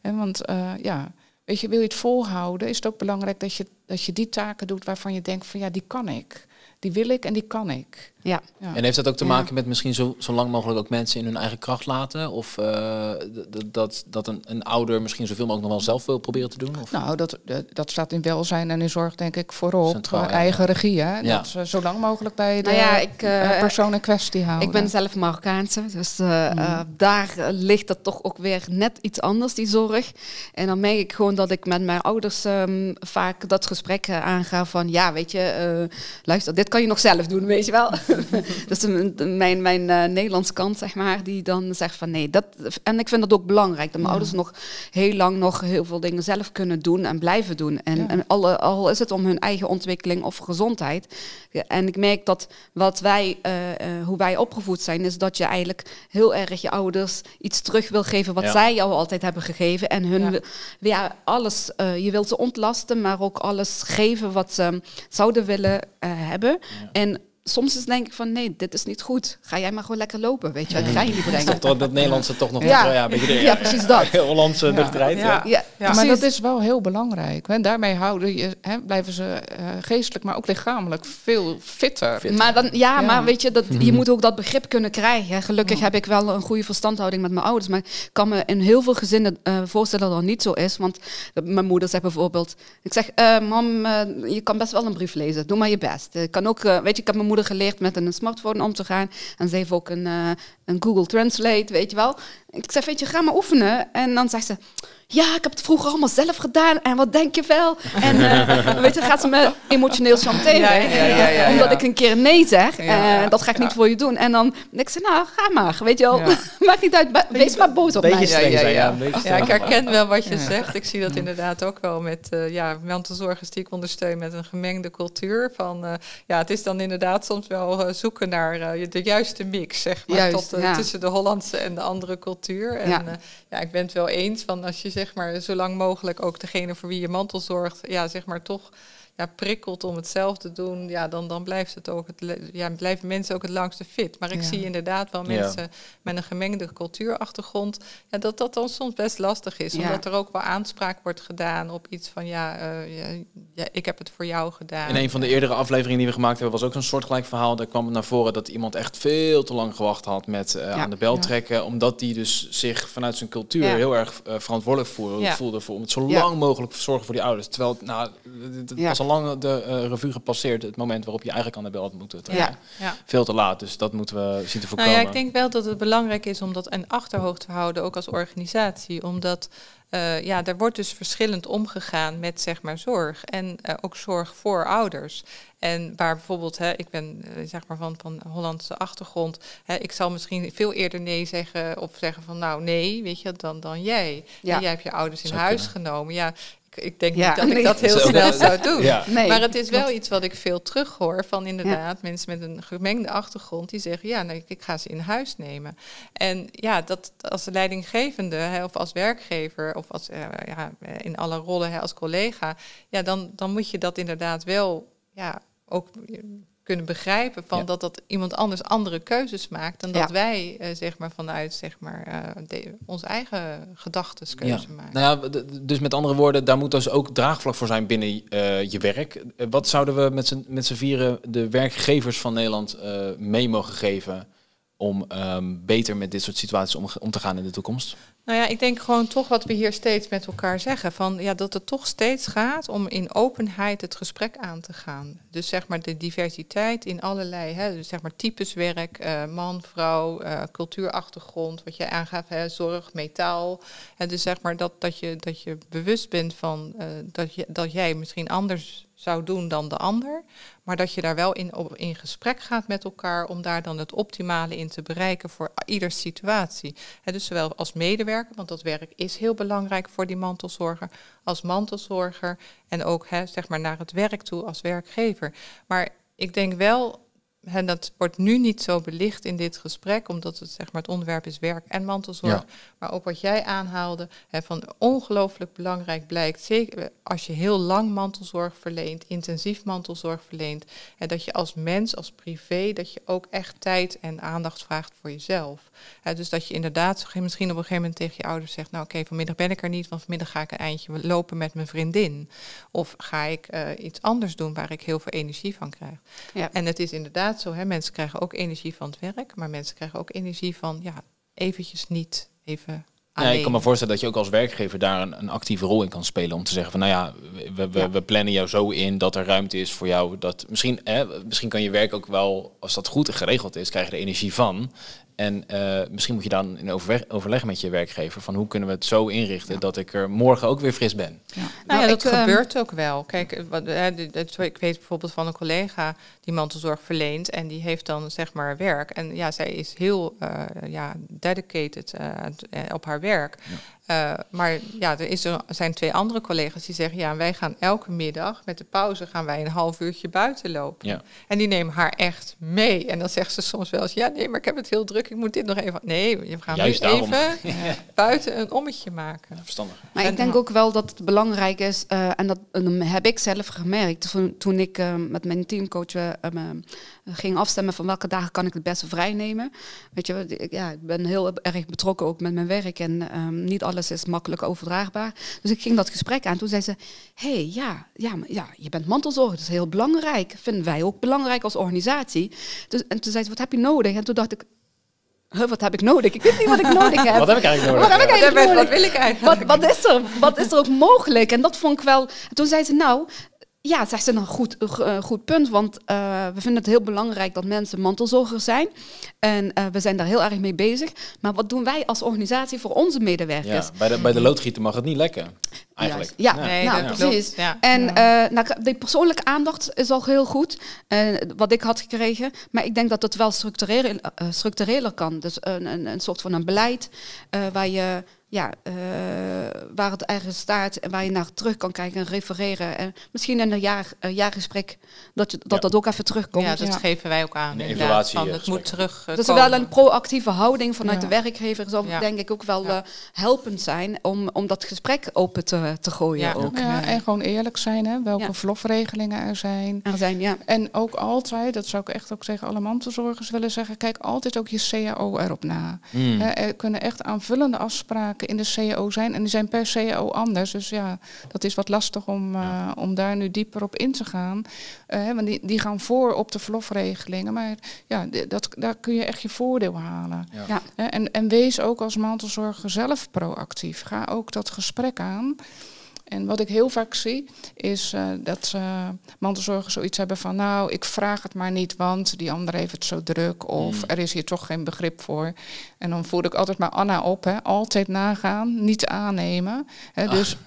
C: En want eh, ja, weet je, wil je het volhouden, is het ook belangrijk dat je, dat je die taken doet waarvan je denkt van ja, die kan ik. Die wil ik en die kan ik.
B: Ja.
C: Ja.
A: En heeft dat ook te
B: Ja.
A: maken met misschien zo, zo lang mogelijk ook mensen in hun eigen kracht laten? Of eh, dat, dat een, een ouder misschien zoveel mogelijk nog wel zelf wil proberen te doen? Of?
C: Nou, dat, dat- staat in welzijn en in zorg denk ik voorop.
A: Centraal,
C: Eh, eigen
A: ja.
C: regie, hè?
A: Ja.
C: Dat ze zo lang mogelijk bij de
B: Nou ja, ik, eh,
C: eh, persoon in kwestie houden.
B: Ik ben zelf Marokkaanse, dus eh, eh, daar ligt dat toch ook weer net iets anders, die zorg. En dan merk ik gewoon dat ik met mijn ouders ehm, vaak dat gesprek aanga van, ja, weet je, eh, luister, dit kan je nog zelf doen, weet je wel. dus mijn, mijn eh, Nederlandse kant, zeg maar, die dan zegt van, nee, dat... En ik vind dat ook belangrijk, dat mijn
C: Ja.
B: ouders nog heel lang nog heel veel dingen zelf kunnen doen en blijven doen. En,
C: Ja.
B: en alle, al is het om hun eigen ontwikkeling of gezondheid. En ik merk dat wat wij, eh, eh, hoe wij opgevoed zijn, is dat je eigenlijk heel erg je ouders iets terug wil geven wat
A: Ja.
B: zij jou altijd hebben gegeven. En hun,
C: Ja.
B: alles, eh, je wilt ze ontlasten, maar ook alles geven wat ze zouden willen eh, hebben.
A: Ja.
B: En soms is denk ik van nee, dit is niet goed. Ga jij maar gewoon lekker lopen, weet je. Ik ga je niet brengen.
A: Toch dat Nederlandse toch nog
B: Ja.
A: ja. beetje
B: Ja, precies dat.
A: Hollandse
C: Ja.
A: nuchterheid. Ja.
D: Ja.
B: Ja,
D: Ja.
C: maar
B: precies.
C: dat is wel heel belangrijk. Hè? Daarmee houden je, hè, blijven ze eh, geestelijk, maar ook lichamelijk veel fitter.
A: Fit.
B: Maar dan, ja,
C: Ja.
B: maar weet je, dat,
A: Mhm.
B: je moet ook dat begrip kunnen krijgen. Gelukkig
C: Ja.
B: heb ik wel een goede verstandhouding met mijn ouders. Maar ik kan me in heel veel gezinnen eh, voorstellen dat dat niet zo is. Want mijn moeder zegt bijvoorbeeld... Ik zeg, eh, mam, je kan best wel een brief lezen. Doe maar je best. Ik kan ook, weet je, ik heb mijn moeder geleerd met een smartphone om te gaan. En ze heeft ook een, eh, een Google Translate, weet je wel. Ik zeg, weet je, ga maar oefenen. En dan zegt ze... Ja, ik heb het vroeger allemaal zelf gedaan. En wat denk je wel? En eh, weet je, gaat ze me emotioneel chanteren.
D: Ja, ja, ja, ja, ja.
B: Omdat ik een keer nee zeg.
C: Ja.
B: En dat ga ik niet voor je doen. En dan denk ik ze, nou, ga maar. Weet je wel,
C: Ja.
B: maakt niet uit. ba- Wees maar boos op
A: Beetje
B: mij.
D: ja,
A: zijn,
D: ik herken wel wat je
C: Ja.
D: zegt. Ik zie dat inderdaad ook wel met uh, ja, mantelzorgers die ik ondersteun met een gemengde cultuur. Van, uh, ja, het is dan inderdaad soms wel uh, zoeken naar uh, de juiste mix, zeg maar,
B: Juist,
D: tot,
B: ja.
D: tussen de Hollandse en de andere cultuur. En
B: Ja.
D: ja. ja, ik ben het wel eens van als je zeg maar zo lang mogelijk ook degene voor wie je mantel zorgt, ja, zeg maar toch ja, prikkelt om het zelf te doen, ja, dan, dan blijft het ook het, ja, blijven mensen ook het langste fit. Maar ik zie inderdaad wel mensen met een gemengde cultuurachtergrond, ja, dat dat dan soms best lastig is. Omdat er ook wel aanspraak wordt gedaan op iets van ja, uh, ja, ik heb het voor jou gedaan.
A: In een van de eerdere afleveringen die we gemaakt hebben, was ook zo'n soortgelijk verhaal. Daar kwam naar voren dat iemand echt veel te lang gewacht had met uh, aan de bel trekken. Omdat die dus zich vanuit zijn cultuur heel erg uh, verantwoordelijk voelde, voelde voor om het zo lang mogelijk te zorgen voor die ouders. Terwijl, nou, het was al lang de uh, revue gepasseerd, het moment waarop je eigenlijk aan de bel had moeten trekken. Ja. Veel te laat, dus dat moeten we zien te voorkomen.
D: Nou ja, ik denk wel dat het belangrijk is om dat een achterhoofd te houden, ook als organisatie. Omdat uh, ja, er wordt dus verschillend omgegaan met zeg maar zorg en uh, ook zorg voor ouders. En waar bijvoorbeeld, hè, ik ben zeg maar van, van Hollandse achtergrond, hè, ik zal misschien veel eerder nee zeggen of zeggen van nou nee, weet je, dan, dan jij. Ja. En jij hebt je ouders in huis genomen. Ja, ik denk niet dat ik dat heel snel zou doen. maar het is wel iets wat ik veel terughoor van inderdaad mensen met een gemengde achtergrond die zeggen, ja, nou, ik ga ze in huis nemen. En ja, dat als leidinggevende hè, of als werkgever of als, uh, ja, in alle rollen hè, als collega, ja, dan, dan moet je dat inderdaad wel ja, ook kunnen begrijpen van dat dat iemand anders andere keuzes maakt dan dat wij uh, zeg maar vanuit zeg maar uh, onze eigen gedachten keuze ja. maken.
A: Nou ja, dus met andere woorden, daar moet dus ook draagvlak voor zijn binnen uh, je werk. wat zouden we met z'n met z'n vieren de werkgevers van Nederland mee mogen geven om um, beter met dit soort situaties om, om te gaan in de toekomst?
D: Nou ja, ik denk gewoon toch wat we hier steeds met elkaar zeggen. Van, ja, dat het toch steeds gaat om in openheid het gesprek aan te gaan. Dus zeg maar de diversiteit in allerlei, hè, dus zeg maar types werk, uh, man, vrouw, uh, cultuurachtergrond, wat jij aangaf, hè, zorg, metaal. En dus zeg maar dat, dat, je, dat je bewust bent van uh, dat, je, dat jij misschien anders zou doen dan de ander. Maar dat je daar wel in, op, in gesprek gaat met elkaar om daar dan het optimale in te bereiken voor ieders situatie. Dus zowel als medewerker, want dat werk is heel belangrijk voor die mantelzorger, als mantelzorger en ook he, zeg maar naar het werk toe als werkgever. Maar ik denk wel en dat wordt nu niet zo belicht in dit gesprek, omdat het, zeg maar, het onderwerp is werk en mantelzorg. Maar ook wat jij aanhaalde, hè, van ongelooflijk belangrijk blijkt, zeker als je heel lang mantelzorg verleent, intensief mantelzorg verleent, en dat je als mens, als privé, dat je ook echt tijd en aandacht vraagt voor jezelf. Hè, dus dat je inderdaad misschien op een gegeven moment tegen je ouders zegt, nou oké, vanmiddag ben ik er niet, want vanmiddag ga ik een eindje lopen met mijn vriendin. Of ga ik uh, iets anders doen waar ik heel veel energie van krijg. Ja. En het is inderdaad zo. Hè? Mensen krijgen ook energie van het werk, maar mensen krijgen ook energie van ja, eventjes niet even.
A: Ja, ik kan me voorstellen dat je ook als werkgever daar een, een, actieve rol in kan spelen. Om te zeggen van nou ja we, we, we, plannen jou zo in dat er ruimte is voor jou. Dat misschien, hè, misschien kan je werk ook wel, als dat goed geregeld is, krijg je er energie van. En uh, misschien moet je dan in overleg, overleg, met je werkgever van hoe kunnen we het zo inrichten dat ik er morgen ook weer fris ben.
D: Ja. Nou, nou ja, dat ik, ehm, gebeurt ook wel. Kijk, wat, ik weet bijvoorbeeld van een collega die mantelzorg verleent en die heeft dan zeg maar werk. En ja, zij is heel uh, ja, dedicated uh, op haar werk. Ja. Uh, maar ja, er, is er zijn twee andere collega's die zeggen: ja, wij gaan elke middag met de pauze gaan wij een half uurtje buiten lopen. Ja. En die nemen haar echt mee. En dan zegt ze soms wel eens: ja, nee, maar ik heb het heel druk, ik moet dit nog even. Nee, we gaan Juist nu even buiten een ommetje maken.
A: verstandig.
B: Maar ik denk ook wel dat het belangrijk is, uh, en dat heb ik zelf gemerkt toen, toen ik uh, met mijn teamcoach ging afstemmen van welke dagen kan ik het beste vrij nemen. Weet je, ja, ik ben heel erg betrokken ook met mijn werk en um, niet alles is makkelijk overdraagbaar. Dus ik ging dat gesprek aan. Toen zei ze, hey, ja, ja, ja, je bent mantelzorger, dat is heel belangrijk. Vinden wij ook belangrijk als organisatie. Dus, en toen zei ze, wat heb je nodig? En toen dacht ik, Huh, wat heb ik nodig? Ik weet niet wat ik nodig heb.
A: wat heb ik eigenlijk nodig?
B: Wat, heb ik eigenlijk
D: nodig? wat wil ik eigenlijk?
B: Wat, wat, is er? Wat is er ook mogelijk? En dat vond ik wel. toen zei ze, nou, ja, zegt ze een goed, uh, goed punt, want uh, we vinden het heel belangrijk dat mensen mantelzorgers zijn. En uh, we zijn daar heel erg mee bezig. Maar wat doen wij als organisatie voor onze medewerkers?
A: Ja, bij, de, bij de loodgieter mag het niet lekken, eigenlijk.
B: Ja, ja. Nee, nou, precies. Ja. En nou, die persoonlijke aandacht is al heel goed, wat ik had gekregen. Maar ik denk dat het wel structureel, structureler kan. Dus een, een, een soort van een beleid waar je ja, uh, waar het ergens staat en waar je naar terug kan kijken en refereren. En misschien in een jaar, uh, jaargesprek dat, je, dat dat ook even terugkomt.
D: Ja, dat geven wij ook aan.
A: Van,
D: het moet terug.
B: dat is wel een proactieve houding vanuit de werkgever. Zal denk ik ook wel helpend zijn om, om dat gesprek open te, te gooien. Ook.
C: Ja, en gewoon eerlijk zijn, hè, welke vlofregelingen er zijn.
B: Er zijn, ja.
C: En ook altijd, dat zou ik echt ook zeggen, alle mantelzorgers willen zeggen, kijk altijd ook je CAO erop na. Mm. er kunnen echt aanvullende afspraken in de CAO zijn. En die zijn per CAO anders. Dus ja, dat is wat lastig om, uh, om daar nu dieper op in te gaan. Uh, want die, die gaan voor op de vlofregelingen. Maar ja, dat, daar kun je echt je voordeel halen. Ja. en, en wees ook als mantelzorger zelf proactief. Ga ook dat gesprek aan. En wat ik heel vaak zie, is uh, dat uh, mantelzorgers zoiets hebben van... nou, ik vraag het maar niet, want die ander heeft het zo druk... of mm. er is hier toch geen begrip voor. En dan voer ik altijd maar Anna op, hè. altijd nagaan, niet aannemen. Hè. dus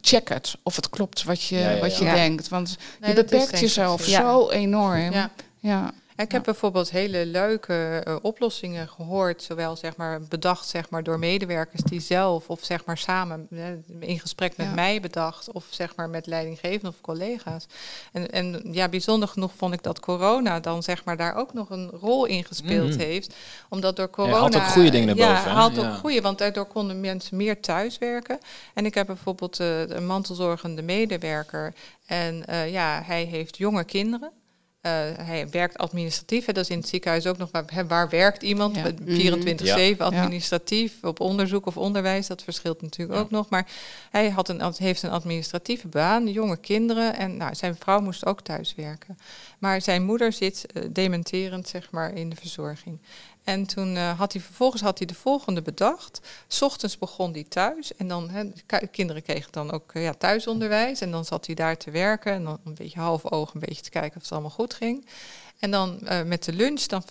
C: check het, of het klopt wat je, wat je denkt. Want je beperkt jezelf zo enorm. Ja.
D: Ik heb bijvoorbeeld hele leuke uh, oplossingen gehoord, zowel zeg maar bedacht zeg maar, door medewerkers die zelf of zeg maar samen uh, in gesprek met mij bedacht, of zeg maar met leidinggevenden of collega's. En, en ja, bijzonder genoeg vond ik dat corona dan zeg maar daar ook nog een rol in gespeeld mhm. heeft. Omdat door corona. Ja,
A: had ook goede dingen naar boven.
D: Ja, had ook goede, want daardoor konden mensen meer thuiswerken. En ik heb bijvoorbeeld uh, een mantelzorgende medewerker. En ja, hij heeft jonge kinderen. Uh, hij werkt administratief, hè, dat is in het ziekenhuis ook nog, maar waar werkt iemand? 24-7 mhm. administratief, op onderzoek of onderwijs, dat verschilt natuurlijk ook nog. Maar hij had een, heeft een administratieve baan, jonge kinderen en nou, zijn vrouw moest ook thuis werken. Maar zijn moeder zit uh, dementerend zeg maar, in de verzorging. En toen uh, had hij vervolgens had hij de volgende bedacht. S ochtends begon hij thuis. En dan, kinderen kregen dan ook uh, ja, thuisonderwijs. En dan zat hij daar te werken. En dan een beetje half oog een beetje te kijken of het allemaal goed ging. En dan uh, met de lunch, dan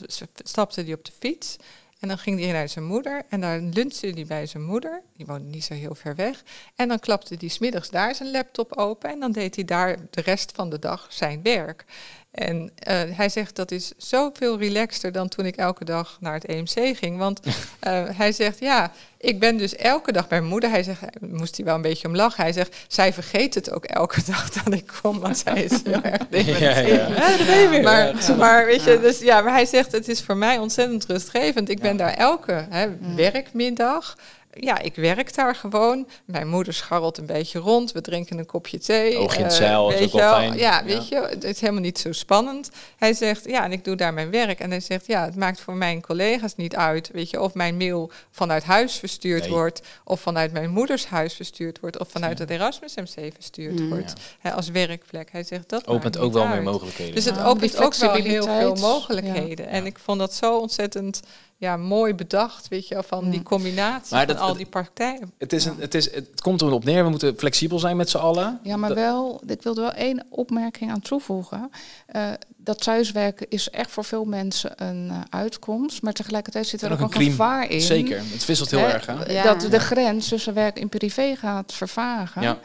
D: stapte hij op de fiets. En dan ging hij naar zijn moeder. En dan lunchte hij bij zijn moeder. Die woonde niet zo heel ver weg. En dan klapte hij smiddags daar zijn laptop open. En dan deed hij daar de rest van de dag zijn werk. En uh, hij zegt dat is zoveel relaxter dan toen ik elke dag naar het EMC ging. Want uh, hij zegt, ja, ik ben dus elke dag bij mijn moeder. Hij zegt, moest hij wel een beetje om lachen. Hij zegt, zij vergeet het ook elke dag dat ik kom, want zij is heel erg ja, ja. Maar, maar weet je, dus ja, maar hij zegt, het is voor mij ontzettend rustgevend. Ik ben daar elke hè, mm. werkmiddag ja, ik werk daar gewoon. Mijn moeder scharrelt een beetje rond. We drinken een kopje thee.
A: Oog in het uh, zeil, is ook wel fijn.
D: Ja, weet je, het is helemaal niet zo spannend. Hij zegt, ja, en ik doe daar mijn werk. En hij zegt, ja, het maakt voor mijn collega's niet uit, weet je, of mijn mail vanuit huis verstuurd wordt, of vanuit mijn moeders huis verstuurd wordt, of vanuit het Erasmus MC verstuurd mm. wordt, hè, als werkplek. Hij zegt, dat
A: opent ook wel meer mogelijkheden.
D: Dus het opent ook wel heel veel mogelijkheden. En ik vond dat zo ontzettend ja, mooi bedacht, weet je, van die combinatie maar van al die partijen.
A: Het, is een, het, is, het komt er op neer, we moeten flexibel zijn met z'n allen.
C: Ja, maar wel, ik wilde wel één opmerking aan toevoegen. Uh, dat thuiswerken is echt voor veel mensen een uh, uitkomst, maar tegelijkertijd zit er ook, een, gevaar in.
A: Zeker, het wisselt heel erg. Hè?
C: Ja. Dat de grens tussen werk en privé gaat vervagen. Ja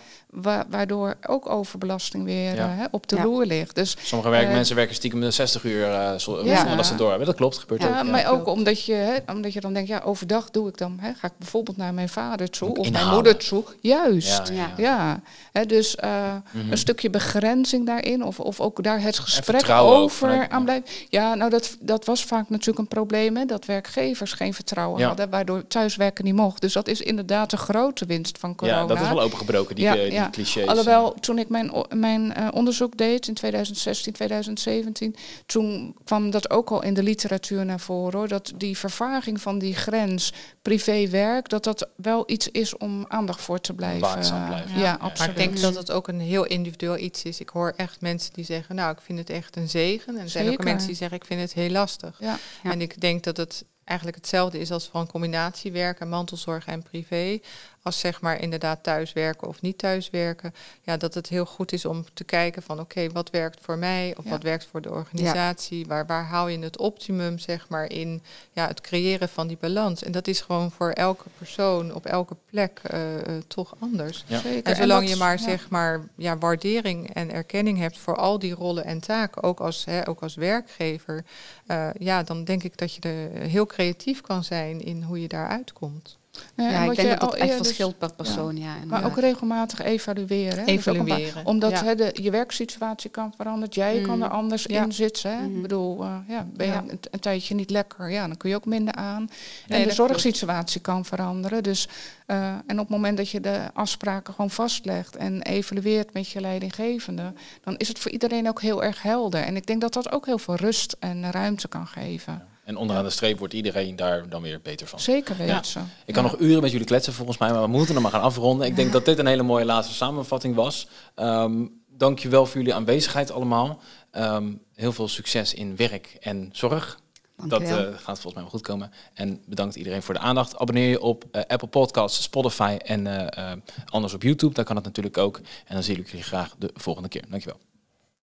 C: waardoor ook overbelasting weer ja. uh, op de ja. loer ligt. Dus,
A: Sommige werk, uh, mensen werken stiekem 60 uur uh, zonder ja. dat ze door hebben. Dat klopt, gebeurt
C: ja,
A: ook.
C: Maar ook omdat je, hè, omdat je dan denkt, ja, overdag doe ik dan, hè, ga ik bijvoorbeeld naar mijn vader toe of mijn moeder toe. Juist, ja. Hè, dus mm -hmm. een stukje begrenzing daarin of, of ook daar het gesprek over aan blijven. Ja, nou dat, dat was vaak natuurlijk een probleem, hè, dat werkgevers geen vertrouwen hadden, waardoor thuiswerken niet mocht. Dus dat is inderdaad de grote winst van corona.
A: Ja, dat is wel opengebroken, die, die clichés.
C: Alhoewel, toen ik mijn, mijn uh, onderzoek deed in 2016, 2017, toen kwam dat ook al in de literatuur naar voren. Hoor, dat die vervaging van die grens privé-werk, dat dat wel iets is om aandacht voor te blijven.
A: blijven.
C: Ja, absoluut.
D: Maar ik denk dat het ook een heel individueel iets is. Ik hoor echt mensen die zeggen, nou, ik vind het echt een zegen. En er zijn ook mensen die zeggen, ik vind het heel lastig. Ja. En ik denk dat het eigenlijk hetzelfde is als van combinatie werken, mantelzorg en privé als zeg maar inderdaad thuiswerken of niet thuiswerken, ja, dat het heel goed is om te kijken van oké, wat werkt voor mij of wat werkt voor de organisatie, waar, waar haal je het optimum zeg maar in ja, het creëren van die balans. En dat is gewoon voor elke persoon op elke plek uh, toch anders. Ja. En zolang je maar zeg maar ja, waardering en erkenning hebt voor al die rollen en taken, ook als, hè, ook als werkgever, uh, ja, dan denk ik dat je er heel creatief kan zijn in hoe je daar uitkomt.
C: Nee,
B: ja, ik
C: wat
B: denk dat echt
C: eerder-
B: verschilt per persoon. Ja.
C: Maar ook regelmatig evalueren.
D: Evalueren,
C: omdat de, je werksituatie kan veranderen. Jij kan
B: Mm.
C: er anders in zitten. Hè. Ik bedoel, eh, ja, ben je een, een tijdje niet lekker, ja, dan kun je ook minder aan.
D: Nee,
C: en de
D: dat klopt.
C: zorgsituatie kan veranderen. Dus, eh, en op het moment dat je de afspraken gewoon vastlegt en evalueert met je leidinggevende, dan is het voor iedereen ook heel erg helder. En ik denk dat dat ook heel veel rust en ruimte kan geven.
A: En onderaan de streep wordt iedereen daar dan weer beter van.
C: Zeker weten
A: Ja.
C: ze.
A: Ik kan nog uren met jullie kletsen volgens mij, maar we moeten hem maar gaan afronden. Ik denk dat dit een hele mooie laatste samenvatting was. Ehm Dank je wel voor jullie aanwezigheid allemaal. Ehm, heel veel succes in werk en zorg.
B: Dank
A: dat eh, gaat volgens mij wel goed komen. En bedankt iedereen voor de aandacht. Abonneer je op eh, Apple Podcasts, Spotify en eh, eh, anders op YouTube. Daar kan het natuurlijk ook. En dan zie ik jullie graag de volgende keer. Dankjewel.